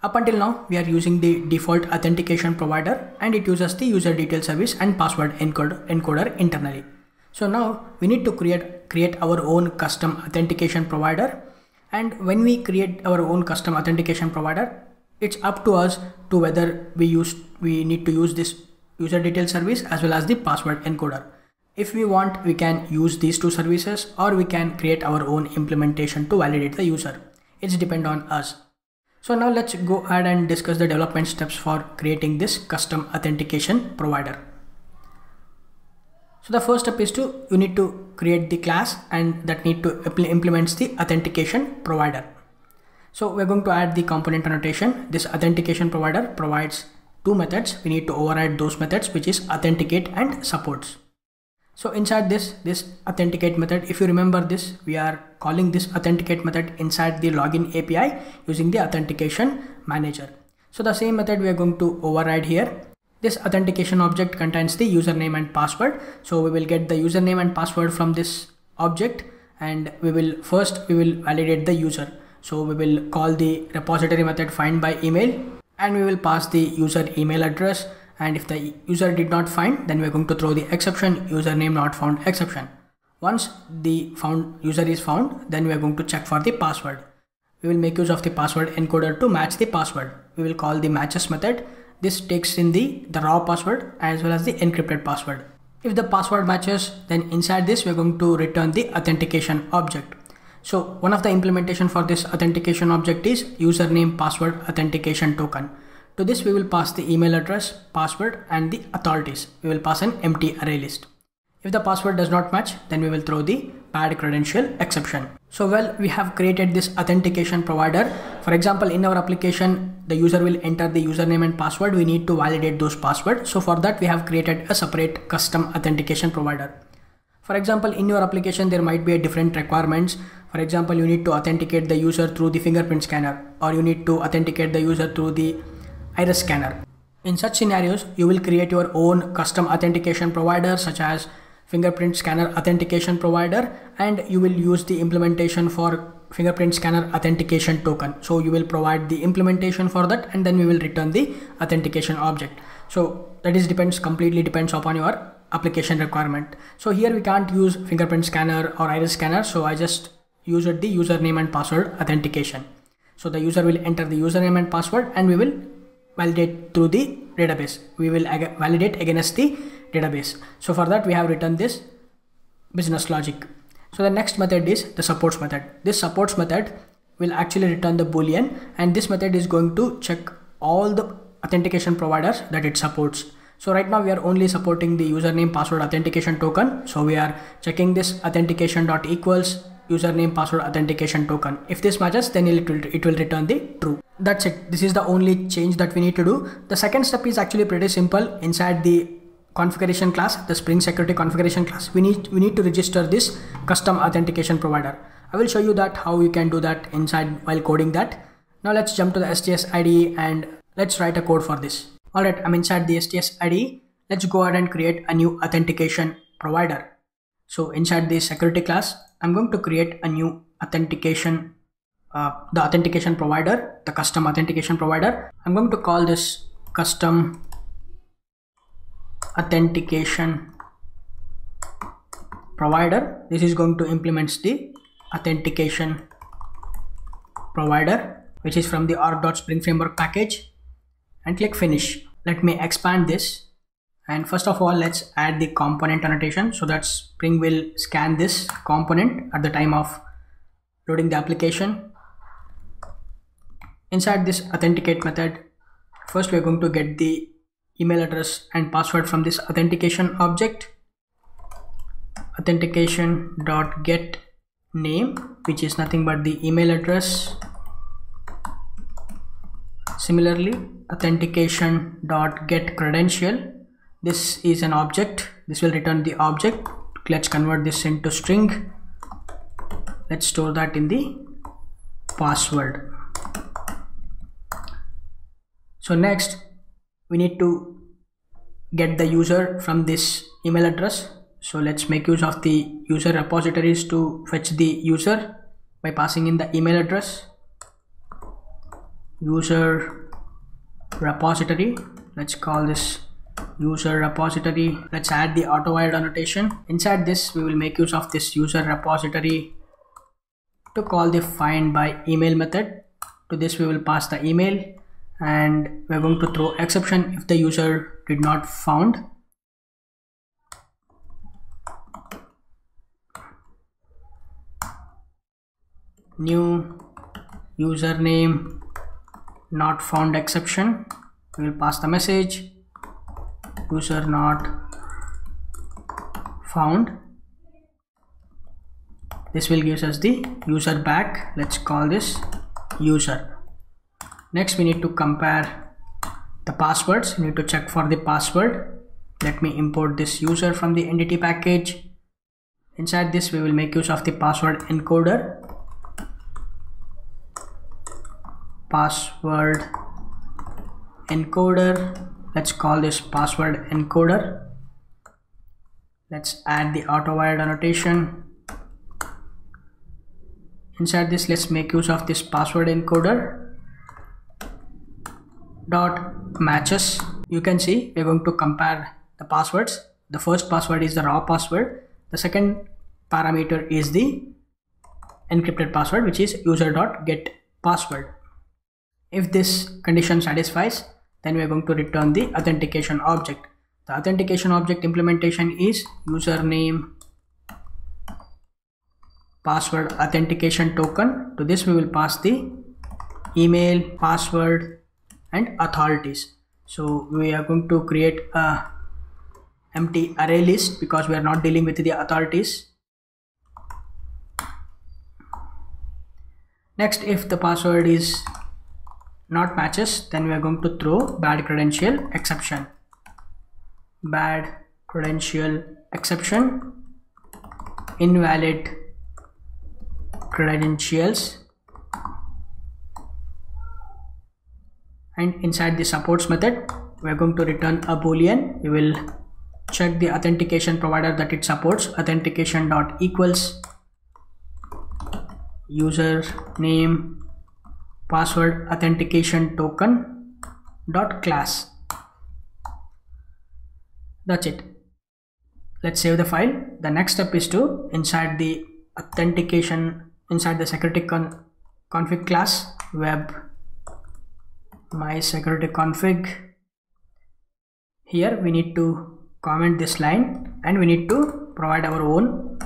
Up until now, we are using the default authentication provider and it uses the user detail service and password encoder, internally. So now we need to create, create our own custom authentication provider. And when we create our own custom authentication provider, it's up to us to whether we use, we need to use this user detail service as well as the password encoder. If we want, we can use these two services or we can create our own implementation to validate the user. It's depend on us. So now let's go ahead and discuss the development steps for creating this custom authentication provider. So the first step is to you need to create the class and that need to implements the authentication provider. So we're going to add the component annotation. This authentication provider provides two methods. We need to override those methods which is authenticate and supports. So inside this, this authenticate method, if you remember this, we are calling this authenticate method inside the login API using the authentication manager. So the same method we are going to override here. This authentication object contains the username and password. So we will get the username and password from this object and we will first we will validate the user. So we will call the repository method find by email and we will pass the user email address and if the user did not find then we're going to throw the exception username not found exception. Once the found user is found then we are going to check for the password. We will make use of the password encoder to match the password. We will call the matches method. This takes in the the raw password as well as the encrypted password. If the password matches then inside this we're going to return the authentication object. So one of the implementation for this authentication object is username password authentication token to this we will pass the email address, password and the authorities. We will pass an empty array list. If the password does not match, then we will throw the bad credential exception. So well, we have created this authentication provider. For example, in our application, the user will enter the username and password. We need to validate those passwords. So for that, we have created a separate custom authentication provider. For example, in your application, there might be a different requirements. For example, you need to authenticate the user through the fingerprint scanner or you need to authenticate the user through the iris scanner. In such scenarios, you will create your own custom authentication provider such as fingerprint scanner authentication provider and you will use the implementation for fingerprint scanner authentication token. So you will provide the implementation for that and then we will return the authentication object. So that is depends completely depends upon your application requirement. So here we can't use fingerprint scanner or iris scanner so i just used the username and password authentication. So the user will enter the username and password and we will validate through the database we will ag validate against the database so for that we have written this business logic so the next method is the supports method. This supports method will actually return the boolean and this method is going to check all the authentication providers that it supports. So right now we are only supporting the username password authentication token. So we are checking this authentication dot equals username password authentication token. If this matches then it will, it will return the true. That's it. This is the only change that we need to do. The second step is actually pretty simple inside the configuration class, the Spring Security configuration class, we need, we need to register this custom authentication provider. I will show you that how you can do that inside while coding that. Now let's jump to the STS IDE and let's write a code for this. Alright, I'm inside the STS IDE. Let's go ahead and create a new authentication provider. So inside the security class, I'm going to create a new authentication, uh, the authentication provider, the custom authentication provider. I'm going to call this custom authentication provider. This is going to implement the authentication provider which is from the org.spring framework package. And click finish. Let me expand this and first of all let's add the component annotation. So that spring will scan this component at the time of loading the application. Inside this authenticate method first we're going to get the email address and password from this authentication object. Authentication dot get name which is nothing but the email address. Similarly authentication dot get credential this is an object. This will return the object. Let's convert this into string. Let's store that in the password. So next we need to get the user from this email address. So let's make use of the user repositories to fetch the user by passing in the email address. User repository. Let's call this user repository let's add the auto wired annotation. Inside this we will make use of this user repository to call the find by email method. To this we will pass the email and we're going to throw exception if the user did not found. New username not found exception. We will pass the message user not found. This will give us the user back. Let's call this user. Next we need to compare the passwords. We need to check for the password. Let me import this user from the entity package. Inside this we will make use of the password encoder. Password encoder let's call this password encoder. Let's add the auto wired annotation. Inside this let's make use of this password encoder. Dot matches. You can see we're going to compare the passwords. The first password is the raw password. The second parameter is the encrypted password which is user dot get password. If this condition satisfies then we are going to return the authentication object. The authentication object implementation is username password authentication token. To this we will pass the email password and authorities. So we are going to create a empty array list because we are not dealing with the authorities. Next if the password is not matches then we are going to throw bad credential exception. Bad credential exception. Invalid credentials. And inside the supports method we're going to return a boolean. We will check the authentication provider that it supports. Authentication dot equals user name password authentication token dot class. That's it. Let's save the file. The next step is to inside the authentication inside the security con config class web my security config. Here we need to comment this line and we need to provide our own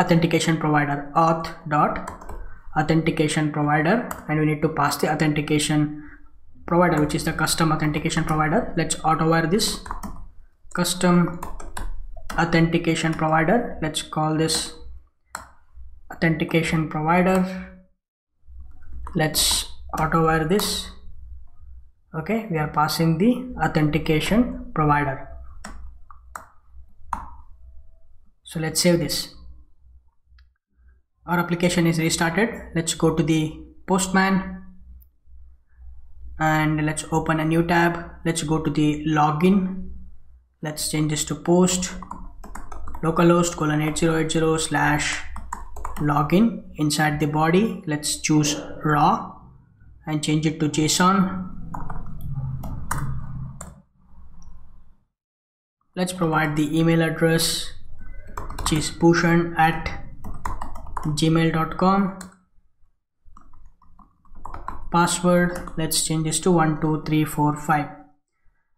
authentication provider auth dot authentication provider and we need to pass the authentication provider which is the custom authentication provider. Let's auto wire this. Custom authentication provider. Let's call this authentication provider. Let's auto wire this. Okay we are passing the authentication provider. So let's save this our application is restarted. Let's go to the postman. And let's open a new tab. Let's go to the login. Let's change this to post. Localhost colon 8080 slash login inside the body. Let's choose raw and change it to json. Let's provide the email address which is bushan at gmail.com password let's change this to 12345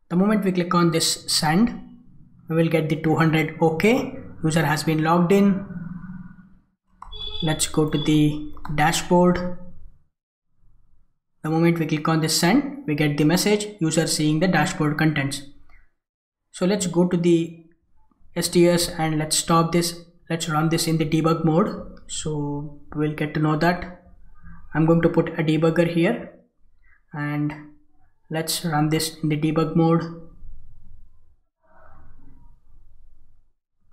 the moment we click on this send we will get the 200 ok. User has been logged in. Let's go to the dashboard. The moment we click on this send we get the message user seeing the dashboard contents. So let's go to the sts and let's stop this. Let's run this in the debug mode so we'll get to know that. I'm going to put a debugger here. And let's run this in the debug mode.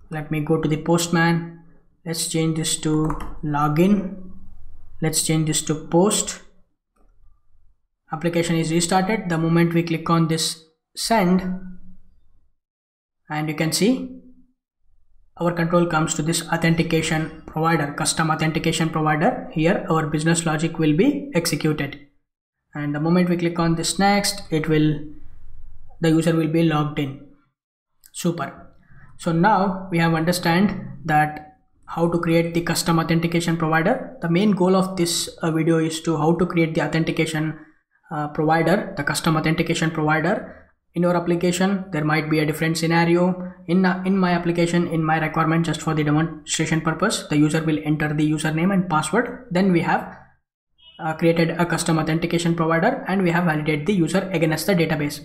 Let me go to the postman. Let's change this to login. Let's change this to post. Application is restarted. The moment we click on this send and you can see our control comes to this authentication provider custom authentication provider. Here our business logic will be executed. And the moment we click on this next it will the user will be logged in. Super. So now we have understand that how to create the custom authentication provider. The main goal of this uh, video is to how to create the authentication uh, provider the custom authentication provider in your application there might be a different scenario. In uh, in my application in my requirement just for the demonstration purpose the user will enter the username and password. Then we have uh, created a custom authentication provider and we have validated the user against the database.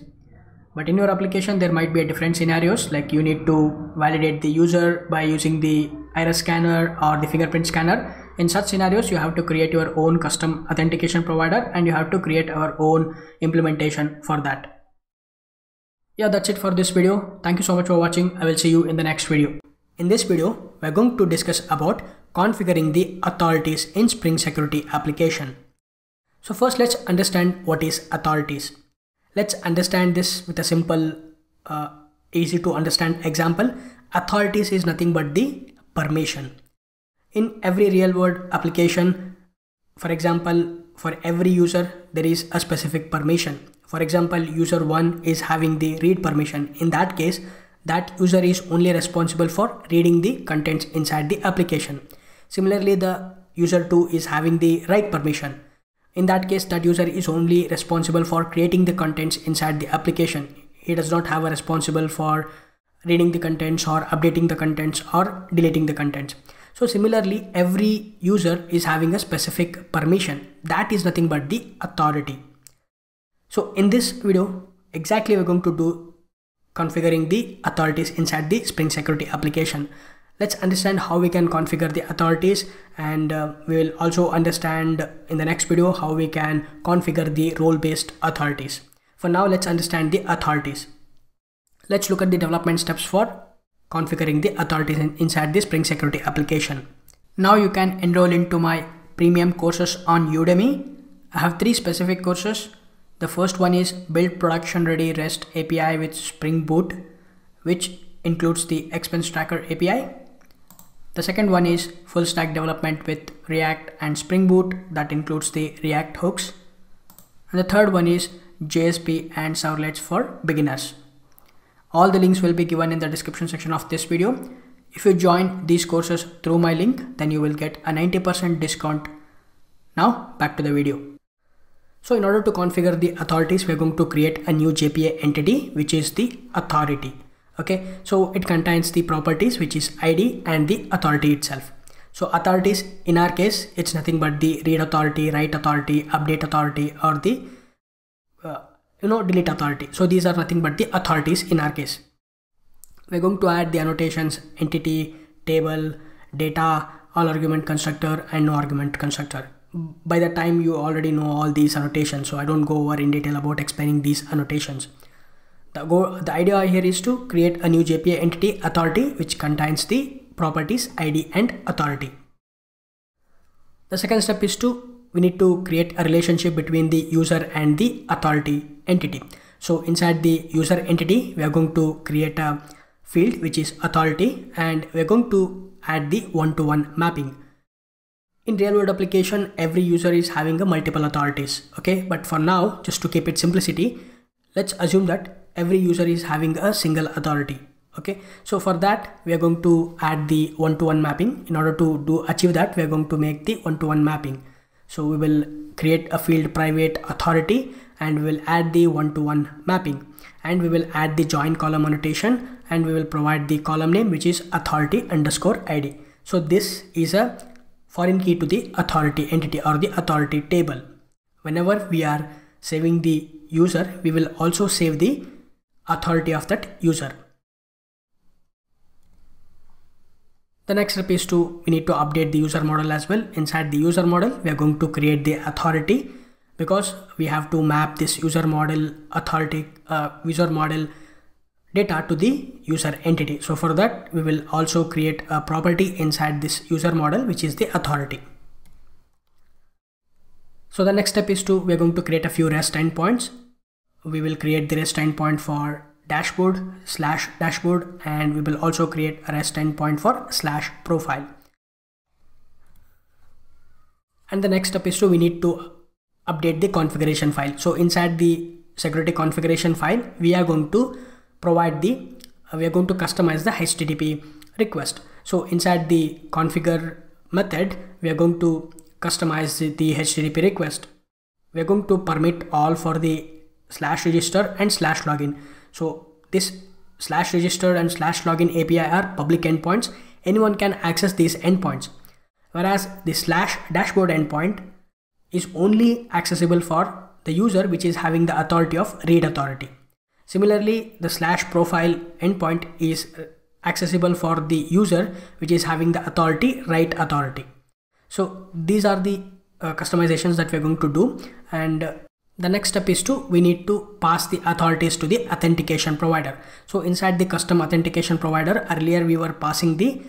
But in your application there might be a different scenarios like you need to validate the user by using the iris scanner or the fingerprint scanner. In such scenarios you have to create your own custom authentication provider and you have to create our own implementation for that yeah that's it for this video. Thank you so much for watching. I will see you in the next video. In this video we're going to discuss about configuring the authorities in spring security application. So first let's understand what is authorities. Let's understand this with a simple uh, easy to understand example. Authorities is nothing but the permission. In every real world application for example for every user there is a specific permission for example, user 1 is having the read permission. In that case, that user is only responsible for reading the contents inside the application. Similarly, the user 2 is having the write permission. In that case, that user is only responsible for creating the contents inside the application. He does not have a responsible for reading the contents or updating the contents or deleting the contents. So similarly, every user is having a specific permission. That is nothing but the authority. So in this video, exactly we're going to do configuring the authorities inside the Spring Security application. Let's understand how we can configure the authorities and uh, we will also understand in the next video how we can configure the role-based authorities. For now, let's understand the authorities. Let's look at the development steps for configuring the authorities in, inside the Spring Security application. Now you can enroll into my premium courses on Udemy. I have three specific courses the first one is build production ready REST API with Spring Boot, which includes the expense tracker API. The second one is full stack development with React and Spring Boot that includes the React hooks. And the third one is JSP and servlets for beginners. All the links will be given in the description section of this video. If you join these courses through my link, then you will get a 90% discount. Now back to the video. So in order to configure the authorities, we're going to create a new JPA entity, which is the authority. Okay, so it contains the properties, which is ID and the authority itself. So authorities, in our case, it's nothing but the read authority, write authority, update authority, or the uh, you know delete authority. So these are nothing but the authorities in our case. We're going to add the annotations, entity, table, data, all argument constructor, and no argument constructor by the time you already know all these annotations so i don't go over in detail about explaining these annotations. The go the idea here is to create a new jpa entity authority which contains the properties id and authority. The second step is to we need to create a relationship between the user and the authority entity. So inside the user entity we are going to create a field which is authority and we're going to add the one-to-one -one mapping in real world application every user is having a multiple authorities okay? But for now just to keep it simplicity let's assume that every user is having a single authority okay? So for that we are going to add the one-to-one -one mapping. In order to do achieve that we are going to make the one-to-one -one mapping. So we will create a field private authority and we will add the one-to-one -one mapping. And we will add the join column annotation and we will provide the column name which is authority underscore id so this is a foreign key to the authority entity or the authority table. Whenever we are saving the user, we will also save the authority of that user. The next step is to, we need to update the user model as well. Inside the user model, we are going to create the authority because we have to map this user model authority, uh, user model data to the user entity. So for that, we will also create a property inside this user model, which is the authority. So the next step is to, we're going to create a few REST endpoints. We will create the REST endpoint for dashboard slash dashboard, and we will also create a REST endpoint for slash profile. And the next step is to, we need to update the configuration file. So inside the security configuration file, we are going to provide the uh, we are going to customize the http request. So inside the configure method we are going to customize the http request. We are going to permit all for the slash register and slash login. So this slash register and slash login api are public endpoints. Anyone can access these endpoints. Whereas the slash dashboard endpoint is only accessible for the user which is having the authority of read authority Similarly, the slash profile endpoint is uh, accessible for the user which is having the authority write authority. So these are the uh, customizations that we're going to do and uh, the next step is to we need to pass the authorities to the authentication provider. So inside the custom authentication provider earlier we were passing the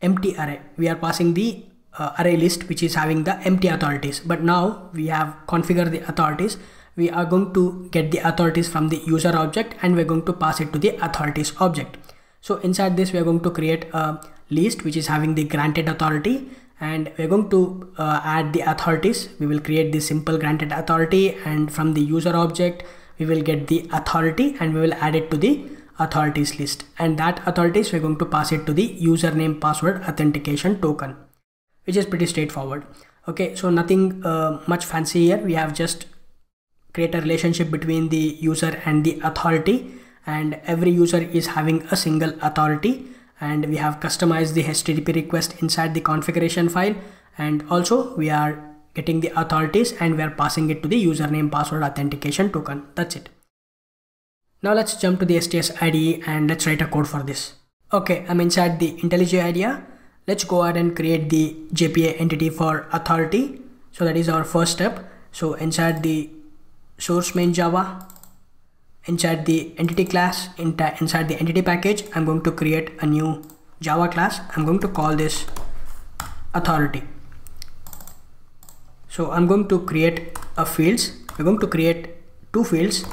empty array. We are passing the uh, array list which is having the empty authorities but now we have configured the authorities we are going to get the authorities from the user object and we're going to pass it to the authorities object. So inside this, we're going to create a list which is having the granted authority and we're going to uh, add the authorities. We will create the simple granted authority and from the user object, we will get the authority and we will add it to the authorities list and that authorities we're going to pass it to the username password authentication token which is pretty straightforward okay so nothing uh, much fancy here we have just create a relationship between the user and the authority and every user is having a single authority and we have customized the HTTP request inside the configuration file and also we are getting the authorities and we are passing it to the username password authentication token. That's it. Now let's jump to the STS IDE and let's write a code for this. Okay, I'm inside the IntelliJ IDEA. Let's go ahead and create the JPA entity for authority. So that is our first step. So inside the source main java inside the entity class inside the entity package i'm going to create a new java class. I'm going to call this authority. So i'm going to create a fields. We're going to create two fields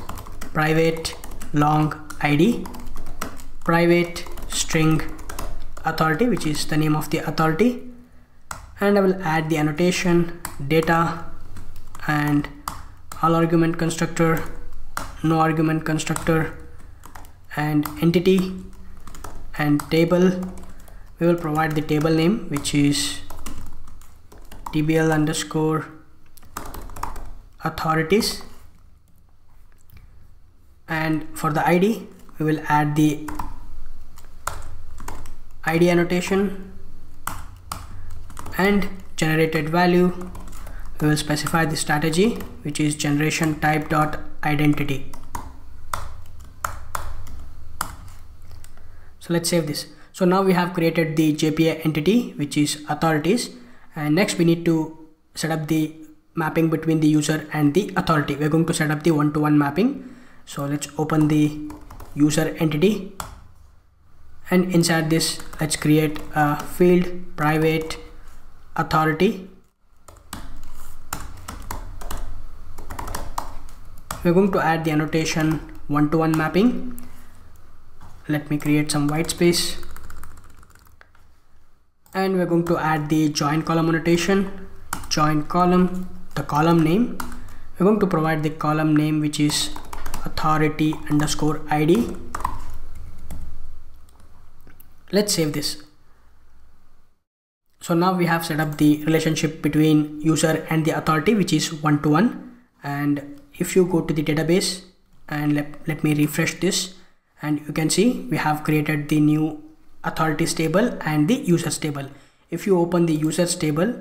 private long id private string authority which is the name of the authority and I will add the annotation data and all argument constructor no argument constructor and entity and table. We will provide the table name which is tbl underscore authorities. And for the id we will add the id annotation and generated value we will specify the strategy which is generation type dot identity. So let's save this. So now we have created the JPA entity which is authorities. And next we need to set up the mapping between the user and the authority. We're going to set up the one-to-one -one mapping. So let's open the user entity. And inside this let's create a field private authority we're going to add the annotation one-to-one -one mapping. Let me create some white space. And we're going to add the join column annotation. Join column the column name. We're going to provide the column name which is authority underscore id let's save this. So now we have set up the relationship between user and the authority which is one to one and if you go to the database and let, let me refresh this. And you can see we have created the new authorities table and the users table. If you open the users table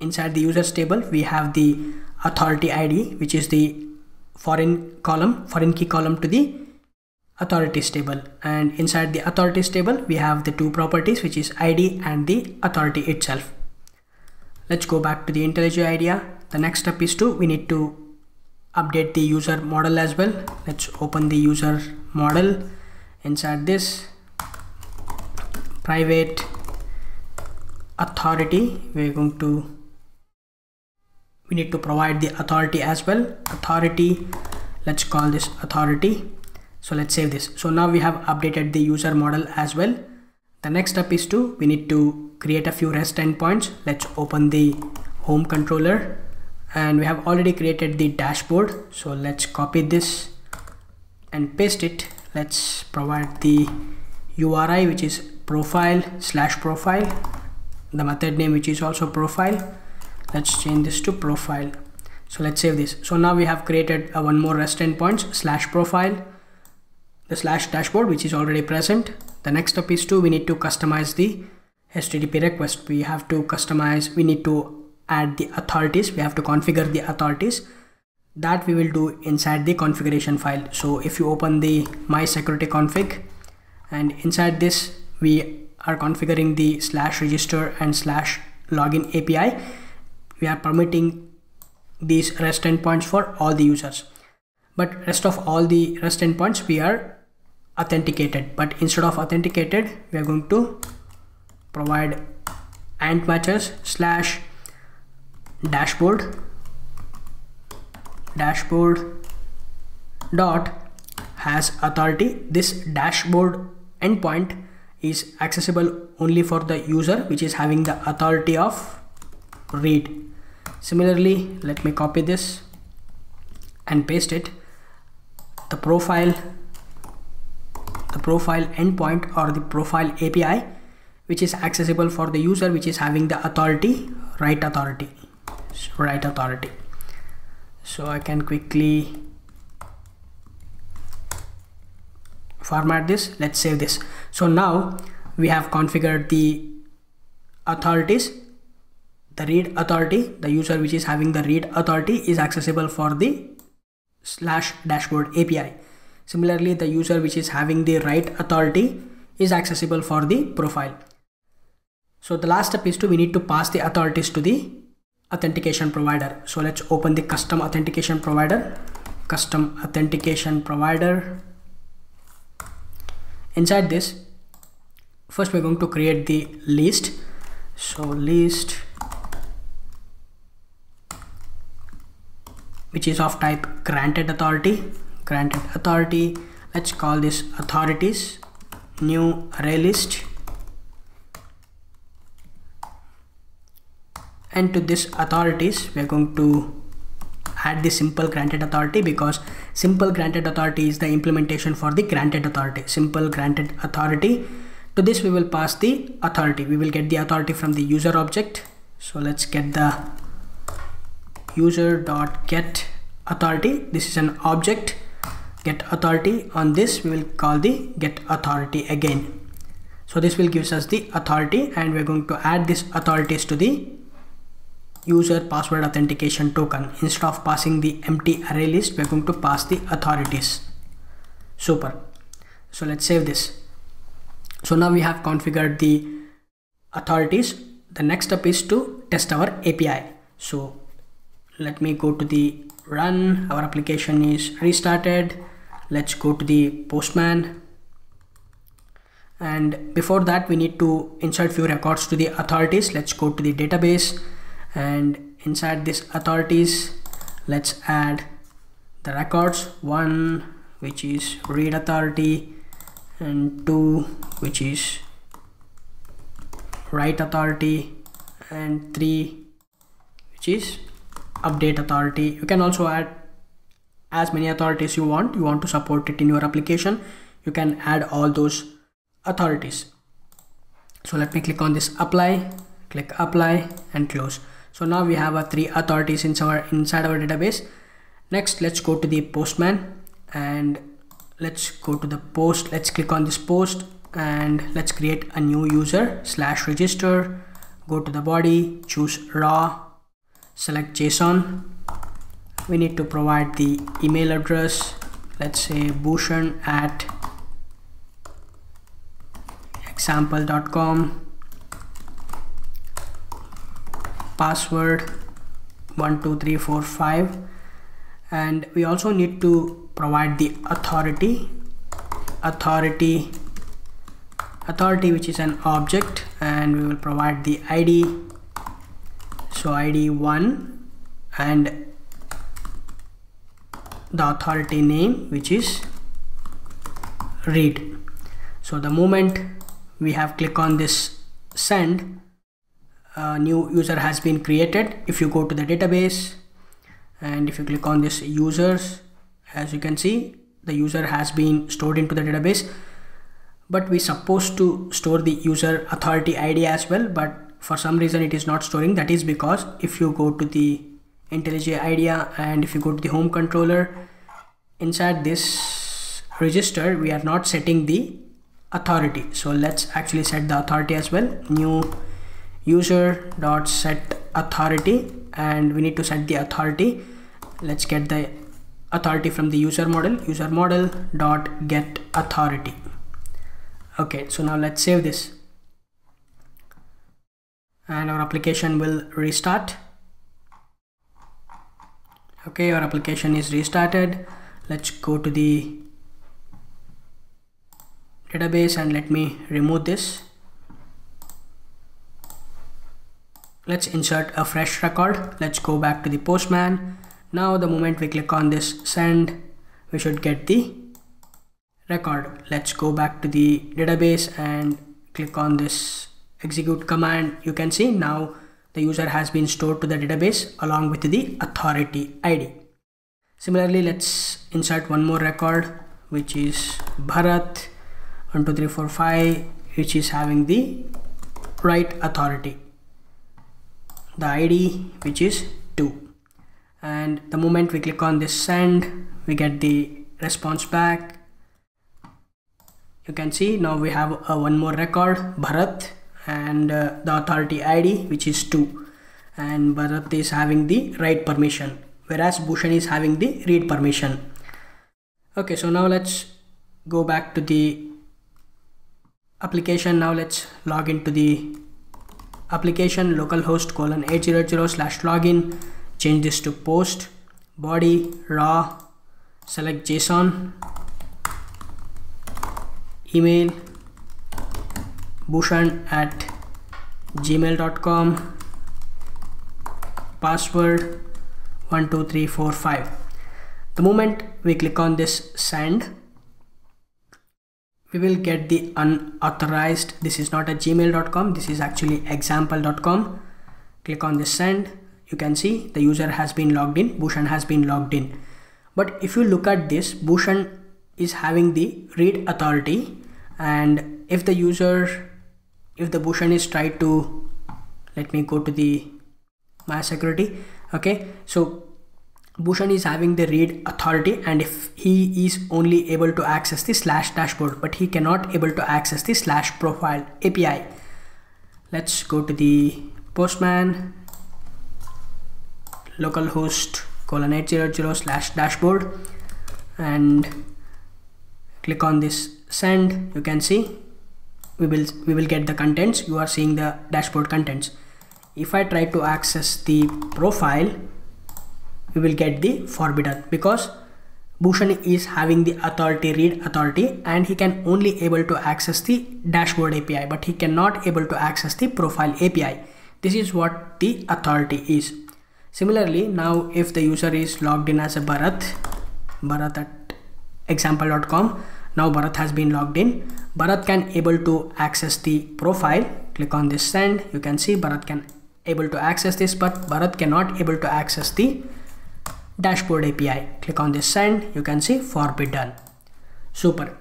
inside the users table we have the authority id which is the foreign column foreign key column to the authorities table. And inside the authorities table we have the two properties which is id and the authority itself. Let's go back to the IntelliJ IDEA. The next step is to we need to update the user model as well. Let's open the user model inside this. Private authority. We're going to we need to provide the authority as well. Authority. Let's call this authority. So let's save this. So now we have updated the user model as well. The next step is to we need to create a few rest endpoints. Let's open the home controller and we have already created the dashboard. So let's copy this and paste it. Let's provide the URI which is profile slash profile. The method name which is also profile. Let's change this to profile. So let's save this. So now we have created a one more rest endpoints slash profile the slash dashboard which is already present. The next step is to we need to customize the http request. We have to customize we need to add the authorities. We have to configure the authorities. That we will do inside the configuration file. So if you open the my security config and inside this we are configuring the slash register and slash login API we are permitting these rest endpoints for all the users. But rest of all the rest endpoints we are authenticated. But instead of authenticated we are going to provide ant matchers slash dashboard dashboard dot has authority. This dashboard endpoint is accessible only for the user which is having the authority of read. Similarly let me copy this and paste it. The profile the profile endpoint or the profile API which is accessible for the user which is having the authority write authority write authority. So I can quickly format this. Let's save this. So now we have configured the authorities. The read authority the user which is having the read authority is accessible for the slash dashboard API similarly the user which is having the write authority is accessible for the profile. So the last step is to we need to pass the authorities to the authentication provider. So let's open the custom authentication provider. Custom authentication provider. Inside this first we're going to create the list. So list which is of type granted authority. Granted authority let's call this authorities. New array list and to this authorities we are going to add the simple granted authority because simple granted authority is the implementation for the granted authority. Simple granted authority. To this we will pass the authority. We will get the authority from the user object. So let's get the user dot get authority. This is an object. Get authority. On this we will call the get authority again. So this will gives us the authority and we're going to add these authorities to the user password authentication token. Instead of passing the empty array list we're going to pass the authorities. Super. So let's save this. So now we have configured the authorities. The next step is to test our api so let me go to the run. Our application is restarted. Let's go to the postman. And before that we need to insert few records to the authorities. Let's go to the database and inside this authorities let's add the records. One which is read authority. And two which is write authority. And three which is update authority. You can also add as many authorities you want. You want to support it in your application. You can add all those authorities. So let me click on this apply click apply and close so now we have our three authorities in our inside our database. Next let's go to the postman and let's go to the post. Let's click on this post and let's create a new user slash register. Go to the body choose raw select json. We need to provide the email address. Let's say bushan at example.com password 12345 and we also need to provide the authority authority authority which is an object and we will provide the id so id 1 and the authority name which is read. So the moment we have click on this send a new user has been created. If you go to the database and if you click on this users as you can see the user has been stored into the database. But we supposed to store the user authority id as well but for some reason it is not storing. That is because if you go to the IntelliJ IDEA and if you go to the home controller inside this register we are not setting the authority. So let's actually set the authority as well. New user dot set authority and we need to set the authority. Let's get the authority from the user model user model dot get authority. Okay so now let's save this. And our application will restart. Okay our application is restarted. Let's go to the database and let me remove this let's insert a fresh record. Let's go back to the postman. Now the moment we click on this send we should get the record. Let's go back to the database and click on this execute command. You can see now the user has been stored to the database along with the authority id similarly let's insert one more record which is bharat 12345 which is having the write authority the id which is 2 and the moment we click on this send we get the response back. You can see now we have uh, one more record Bharat and uh, the authority ID which is 2 and Bharat is having the write permission whereas Bushan is having the read permission. Okay so now let's go back to the application. Now let's log into the application localhost colon 800 slash login. Change this to post. Body raw select json. Email bushan at gmail.com password 12345 the moment we click on this send we will get the unauthorized. This is not a gmail.com this is actually example.com click on this send. You can see the user has been logged in. Bushan has been logged in. But if you look at this Bushan is having the read authority. And if the user if the Bushan is tried to let me go to the my security. Okay so Bushan is having the read authority and if he is only able to access the slash dashboard but he cannot able to access the slash profile API let's go to the postman. Localhost colon 800 slash dashboard and click on this send. You can see we will we will get the contents. You are seeing the dashboard contents. If I try to access the profile we will get the forbidden because Bushan is having the authority read authority and he can only able to access the dashboard API but he cannot able to access the profile API. This is what the authority is. Similarly now if the user is logged in as a Bharat, Bharat at example.com now Bharat has been logged in. Bharat can able to access the profile. Click on this send. You can see Bharat can able to access this but Bharat cannot able to access the dashboard API. Click on this send, you can see forbidden. Super.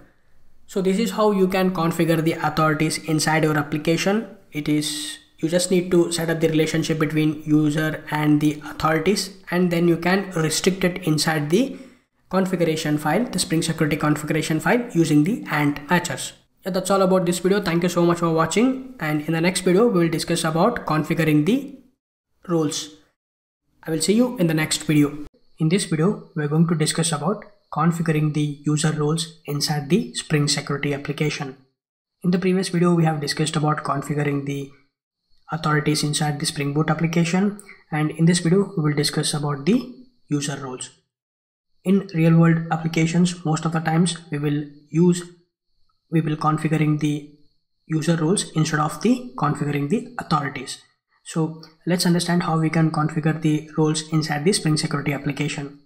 So this is how you can configure the authorities inside your application. It is you just need to set up the relationship between user and the authorities and then you can restrict it inside the configuration file, the Spring Security configuration file using the ANT matchers. Yeah, that's all about this video. Thank you so much for watching and in the next video we will discuss about configuring the roles. I will see you in the next video. In this video, we're going to discuss about configuring the user roles inside the Spring Security application. In the previous video, we have discussed about configuring the authorities inside the Spring Boot application and in this video, we will discuss about the user roles. In real world applications, most of the times we will use, we will configuring the user roles instead of the configuring the authorities. So let's understand how we can configure the roles inside the Spring Security application.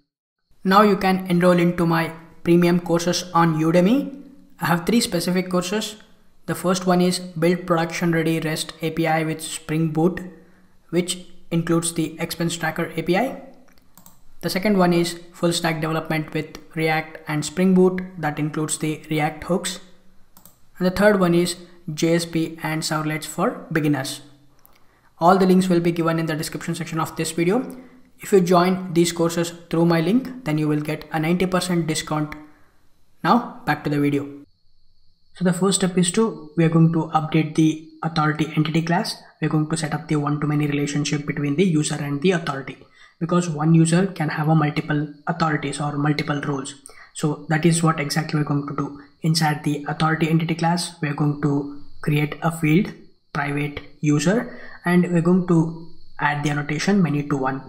Now you can enroll into my premium courses on Udemy. I have three specific courses. The first one is Build Production Ready REST API with Spring Boot, which includes the Expense Tracker API. The second one is Full Stack Development with React and Spring Boot that includes the React hooks. And the third one is JSP and servlets for beginners. All the links will be given in the description section of this video. If you join these courses through my link, then you will get a 90% discount. Now back to the video. So the first step is to, we are going to update the authority entity class. We're going to set up the one-to-many relationship between the user and the authority because one user can have a multiple authorities or multiple roles. So that is what exactly we're going to do. Inside the authority entity class, we're going to create a field private user and we're going to add the annotation many to one.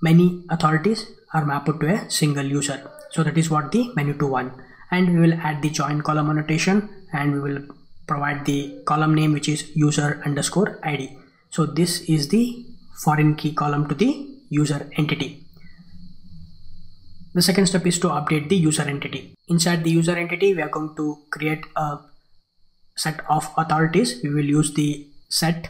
Many authorities are mapped to a single user. So that is what the many to one. And we will add the join column annotation and we will provide the column name which is user underscore id so this is the foreign key column to the user entity. The second step is to update the user entity. Inside the user entity we are going to create a set of authorities. We will use the set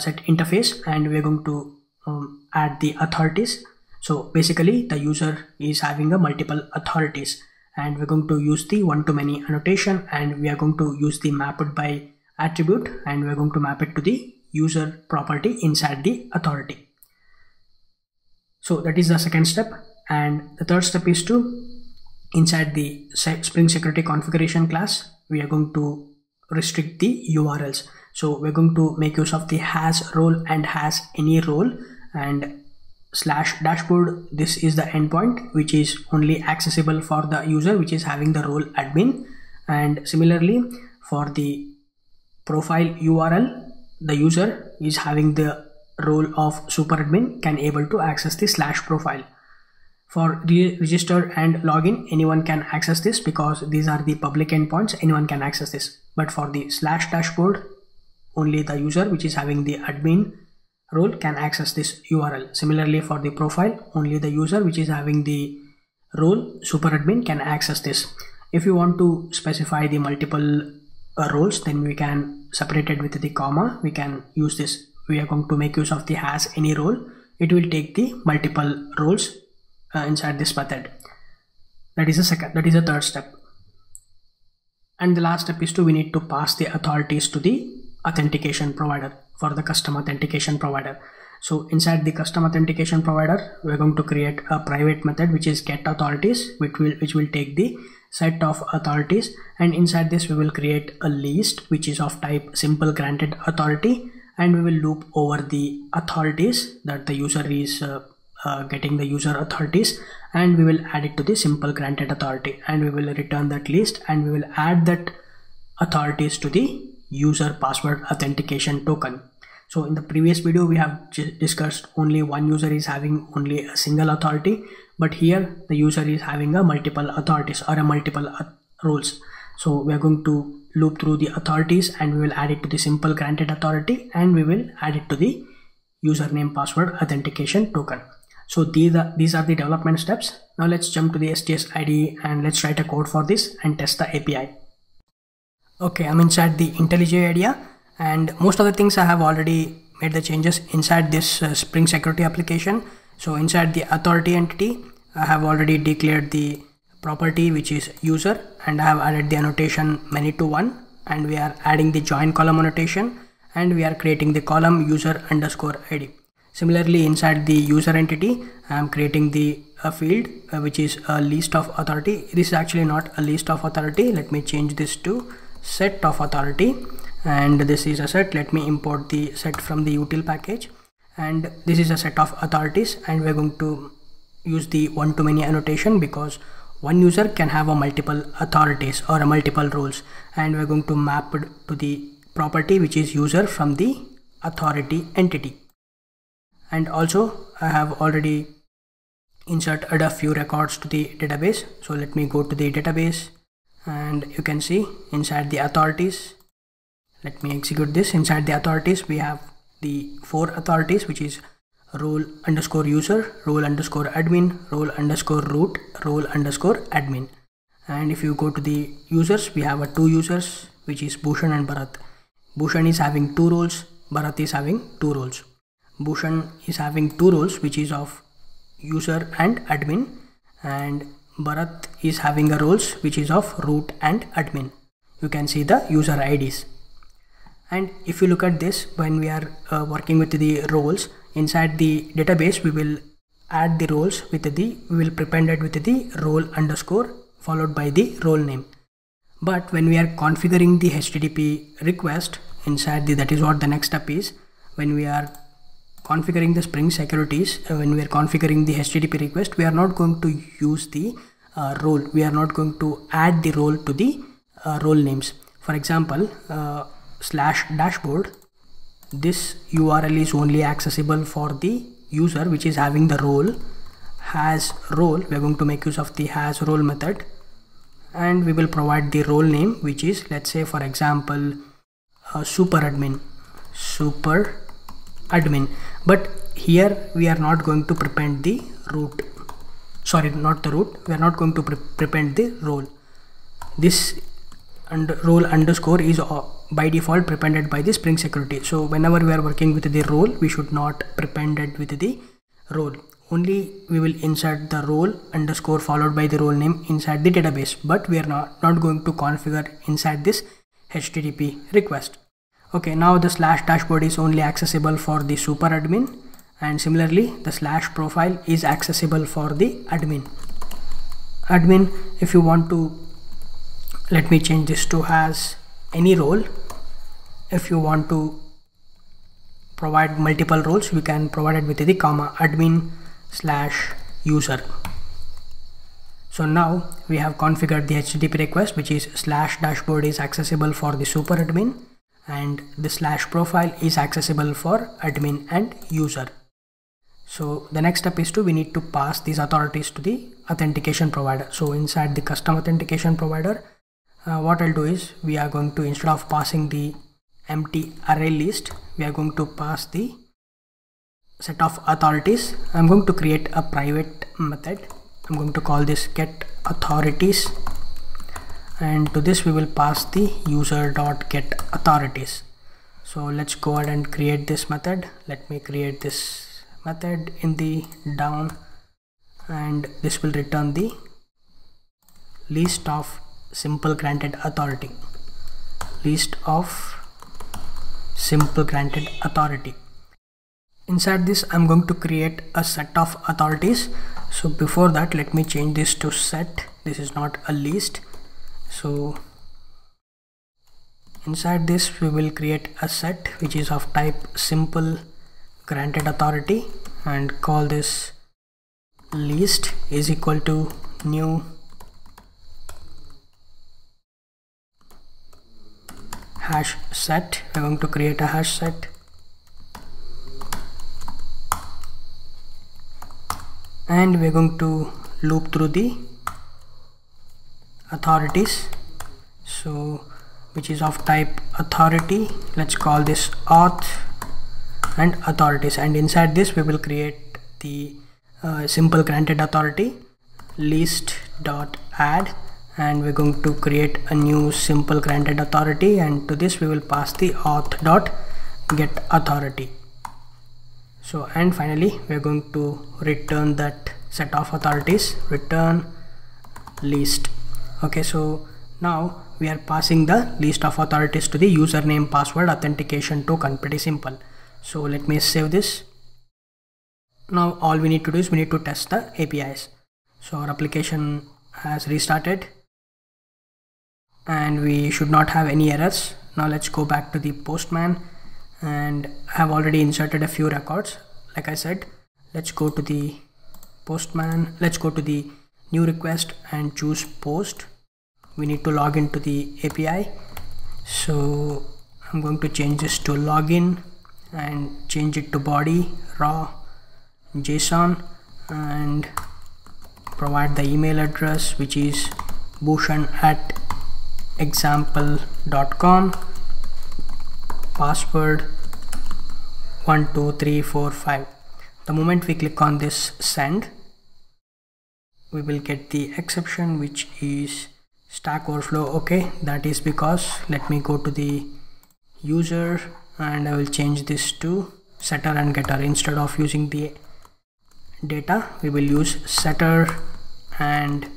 set interface and we're going to um, add the authorities. So basically the user is having a multiple authorities and we're going to use the one-to-many annotation and we are going to use the mapped by attribute and we're going to map it to the user property inside the authority. So that is the second step. And the third step is to inside the spring security configuration class we are going to restrict the urls so we're going to make use of the has role and has any role and slash dashboard. This is the endpoint which is only accessible for the user which is having the role admin. And similarly for the profile url the user is having the role of super admin can able to access the slash profile. For re register and login anyone can access this because these are the public endpoints anyone can access this. But for the slash dashboard only the user which is having the admin role can access this URL. Similarly for the profile, only the user which is having the role super admin can access this. if you want to specify the multiple uh, roles then we can separate it with the comma. We can use this. We are going to make use of the has any role. It will take the multiple roles uh, inside this method. That is the second that is the third step. And the last step is to we need to pass the authorities to the authentication provider for the custom authentication provider. So inside the custom authentication provider we're going to create a private method which is get authorities which will which will take the set of authorities. And inside this we will create a list which is of type simple granted authority. And we will loop over the authorities that the user is uh, uh, getting the user authorities. And we will add it to the simple granted authority. And we will return that list and we will add that authorities to the user password authentication token. So in the previous video we have discussed only one user is having only a single authority but here the user is having a multiple authorities or a multiple roles so we are going to loop through the authorities and we will add it to the simple granted authority and we will add it to the username password authentication token. So these are these are the development steps. Now let's jump to the sts IDE and let's write a code for this and test the api okay i'm inside the intellij IDEA and most of the things i have already made the changes inside this uh, spring security application so inside the authority entity i have already declared the property which is user and I have added the annotation many to one and we are adding the join column annotation and we are creating the column user underscore id. Similarly inside the user entity I am creating the a field uh, which is a list of authority. This is actually not a list of authority. Let me change this to set of authority. And this is a set. Let me import the set from the util package. And this is a set of authorities. And we're going to use the one to many annotation because one user can have a multiple authorities or a multiple roles and we're going to map it to the property which is user from the authority entity. And also I have already inserted a few records to the database. So let me go to the database and you can see inside the authorities let me execute this inside the authorities we have the four authorities which is role underscore user, role underscore admin, role underscore root, role underscore admin. And if you go to the users, we have a two users, which is Bushan and Bharat. Bushan is having two roles, Bharat is having two roles. Bushan is having two roles, which is of user and admin, and Bharat is having a roles which is of root and admin. You can see the user IDs. And if you look at this, when we are uh, working with the roles, inside the database we will add the roles with the we will prepend it with the role underscore followed by the role name but when we are configuring the http request inside the that is what the next step is when we are configuring the spring securities uh, when we are configuring the http request we are not going to use the uh, role. We are not going to add the role to the uh, role names. For example uh, slash dashboard this url is only accessible for the user which is having the role has role. We are going to make use of the has role method. And we will provide the role name which is let's say for example uh, super admin. Super admin but here we are not going to prepend the root. Sorry not the root. We are not going to pre prepend the role. This and role underscore is uh, by default prepended by the spring security. So whenever we are working with the role we should not prepend it with the role. Only we will insert the role underscore followed by the role name inside the database. But we are not not going to configure inside this http request okay now the slash dashboard is only accessible for the super admin and similarly the slash profile is accessible for the admin. Admin if you want to let me change this to has any role. If you want to provide multiple roles we can provide it with the comma admin slash user. So now we have configured the http request which is slash dashboard is accessible for the super admin and the slash profile is accessible for admin and user. So the next step is to we need to pass these authorities to the authentication provider. So inside the custom authentication provider uh, what I'll do is we are going to instead of passing the empty array list we are going to pass the set of authorities. I'm going to create a private method. I'm going to call this get authorities and to this we will pass the user dot get authorities. So let's go ahead and create this method. Let me create this method in the down. And this will return the list of simple granted authority. List of simple granted authority. Inside this i'm going to create a set of authorities. So before that let me change this to set. This is not a list so inside this we will create a set which is of type simple granted authority and call this list is equal to new. Hash set. We're going to create a hash set. And we're going to loop through the authorities. So which is of type authority let's call this auth and authorities. And inside this we will create the uh, simple granted authority list dot add and we're going to create a new simple granted authority. And to this we will pass the auth dot get authority. So and finally we're going to return that set of authorities. Return list okay so now we are passing the list of authorities to the username password authentication token. Pretty simple. So let me save this. Now all we need to do is we need to test the apis so our application has restarted. And we should not have any errors. Now let's go back to the postman and I have already inserted a few records. Like I said let's go to the postman let's go to the new request and choose post we need to log into the API so I'm going to change this to login and change it to body raw JSON and provide the email address which is bushan at example.com password 12345 the moment we click on this send we will get the exception which is stack overflow okay that is because let me go to the user and I will change this to setter and getter. Instead of using the data we will use setter and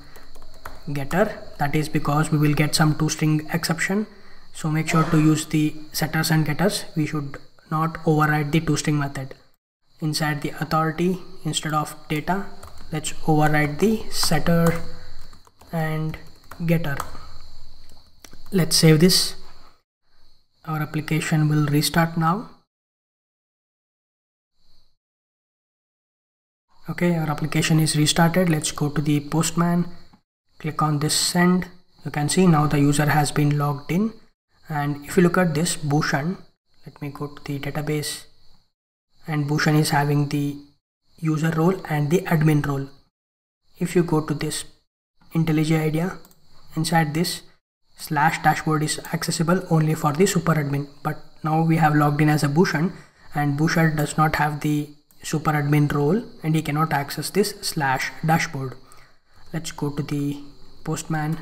getter. That is because we will get some toString exception. So make sure to use the setters and getters. We should not override the toString method. Inside the authority instead of data let's override the setter and getter. Let's save this. Our application will restart now. Okay our application is restarted. Let's go to the postman. Click on this send. You can see now the user has been logged in. And if you look at this Bushan let me go to the database. And Bushan is having the user role and the admin role. If you go to this IntelliJ IDEA inside this slash dashboard is accessible only for the super admin. But now we have logged in as a Bushan and Bushan does not have the super admin role and he cannot access this slash dashboard. Let's go to the postman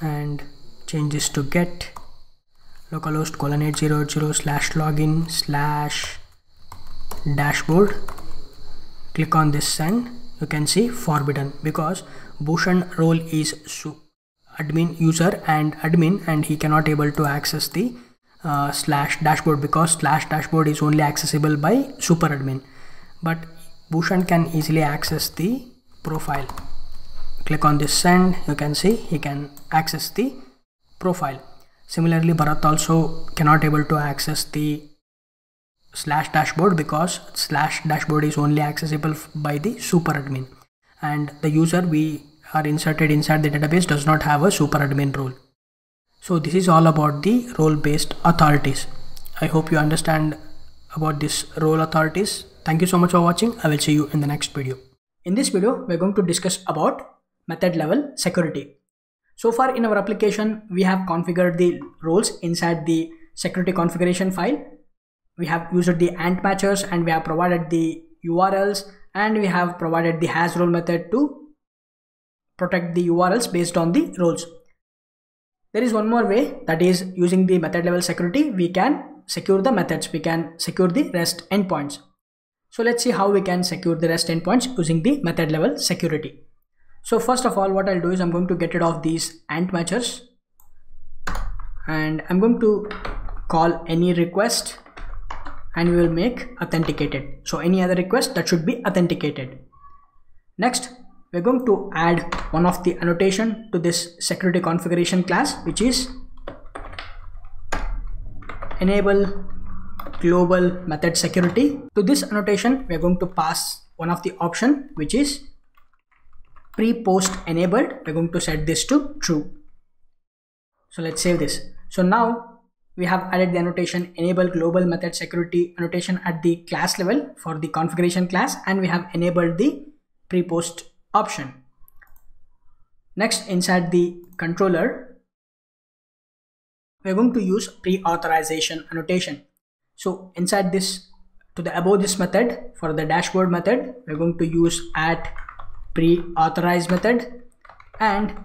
and change this to get. Localhost colon 8080 slash login slash dashboard. Click on this send you can see forbidden because Bushan role is admin user and admin and he cannot able to access the uh, slash dashboard because slash dashboard is only accessible by super admin. But Bushan can easily access the profile. Click on this send you can see he can access the profile. Similarly Bharat also cannot able to access the slash dashboard because slash dashboard is only accessible by the super admin and the user we are inserted inside the database does not have a super admin role. So this is all about the role based authorities. I hope you understand about this role authorities. Thank you so much for watching. I will see you in the next video. In this video, we're going to discuss about method level security. So far in our application, we have configured the roles inside the security configuration file. We have used the ant matchers and we have provided the URLs and we have provided the has role method to protect the URLs based on the roles. There is one more way that is using the method level security we can secure the methods we can secure the REST endpoints. So let's see how we can secure the REST endpoints using the method level security. So first of all what I'll do is I'm going to get rid of these ant matchers and I'm going to call any request and we will make authenticated. So any other request that should be authenticated. Next we're going to add one of the annotation to this security configuration class which is enable global method security to this annotation we're going to pass one of the option which is pre-post enabled we're going to set this to true so let's save this so now we have added the annotation enable global method security annotation at the class level for the configuration class and we have enabled the pre-post option. Next inside the controller. We're going to use pre-authorization annotation. So inside this to the above this method for the dashboard method. We're going to use at pre-authorize method. And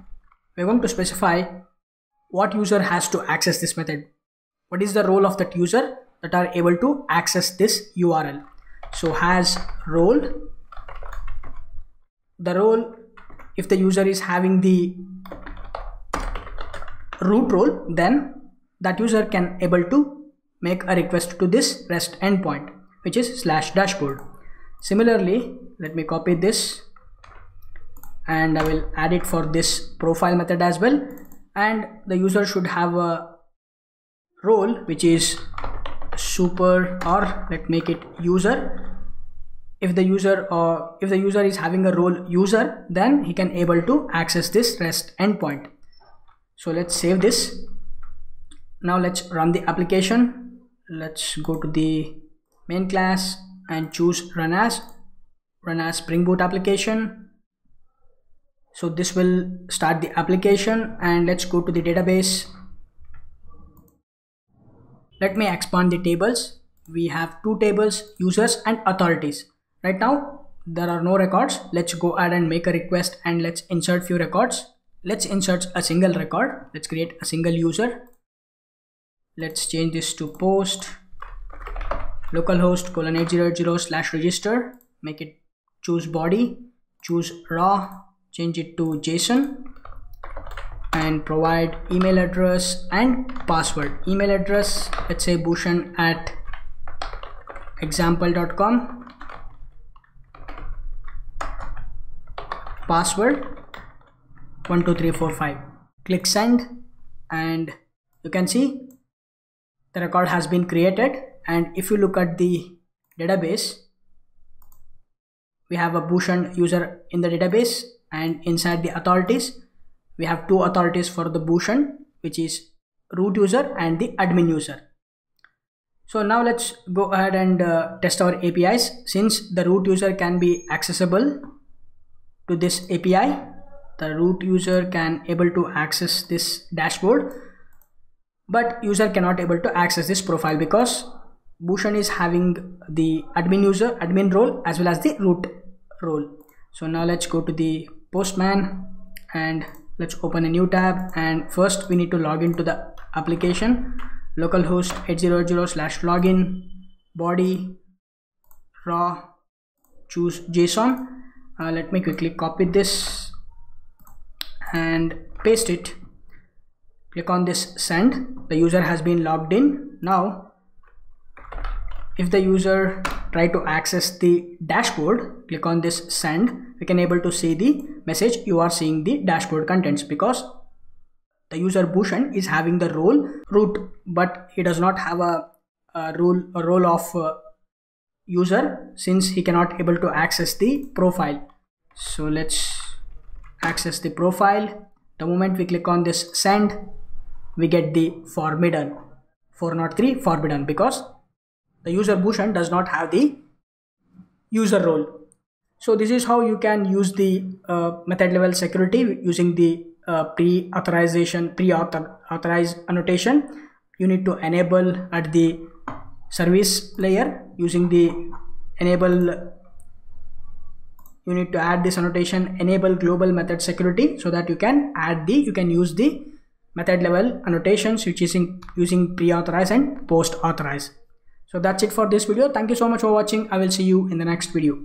we're going to specify what user has to access this method what is the role of that user that are able to access this url so has role. The role if the user is having the root role then that user can able to make a request to this REST endpoint which is slash dashboard. Similarly, let me copy this and I will add it for this profile method as well. And the user should have a role which is super or let make it user. If the user or if the user is having a role user then he can able to access this rest endpoint. So let's save this. Now let's run the application. Let's go to the main class and choose run as run as spring boot application. So this will start the application and let's go to the database let me expand the tables. We have two tables users and authorities. Right now there are no records. Let's go ahead and make a request and let's insert few records. Let's insert a single record. Let's create a single user. Let's change this to post. Localhost colon 8080 slash register. Make it choose body. Choose raw. Change it to json and provide email address and password. Email address let's say bushan at example.com password 12345 click send and you can see the record has been created. And if you look at the database we have a Bushan user in the database and inside the authorities we have two authorities for the Bushan which is root user and the admin user. So now let's go ahead and uh, test our APIs since the root user can be accessible to this API the root user can able to access this dashboard but user cannot able to access this profile because Bushan is having the admin user admin role as well as the root role. So now let's go to the postman and let's open a new tab and first we need to log into the application. Localhost 8080 slash login body raw choose json. Uh, let me quickly copy this and paste it. Click on this send. The user has been logged in. Now if the user try to access the dashboard click on this send we can able to see the message. You are seeing the dashboard contents because the user Bushan is having the role root but he does not have a, a role a role of uh, user since he cannot able to access the profile. So let's access the profile. The moment we click on this send we get the forbidden 403 forbidden because the user Bushan does not have the user role. So this is how you can use the uh, method level security using the uh, pre-authorization pre-authorize annotation. You need to enable at the service layer using the enable you need to add this annotation enable global method security so that you can add the you can use the method level annotations which is in using pre-authorize and post authorize so that's it for this video. Thank you so much for watching. I will see you in the next video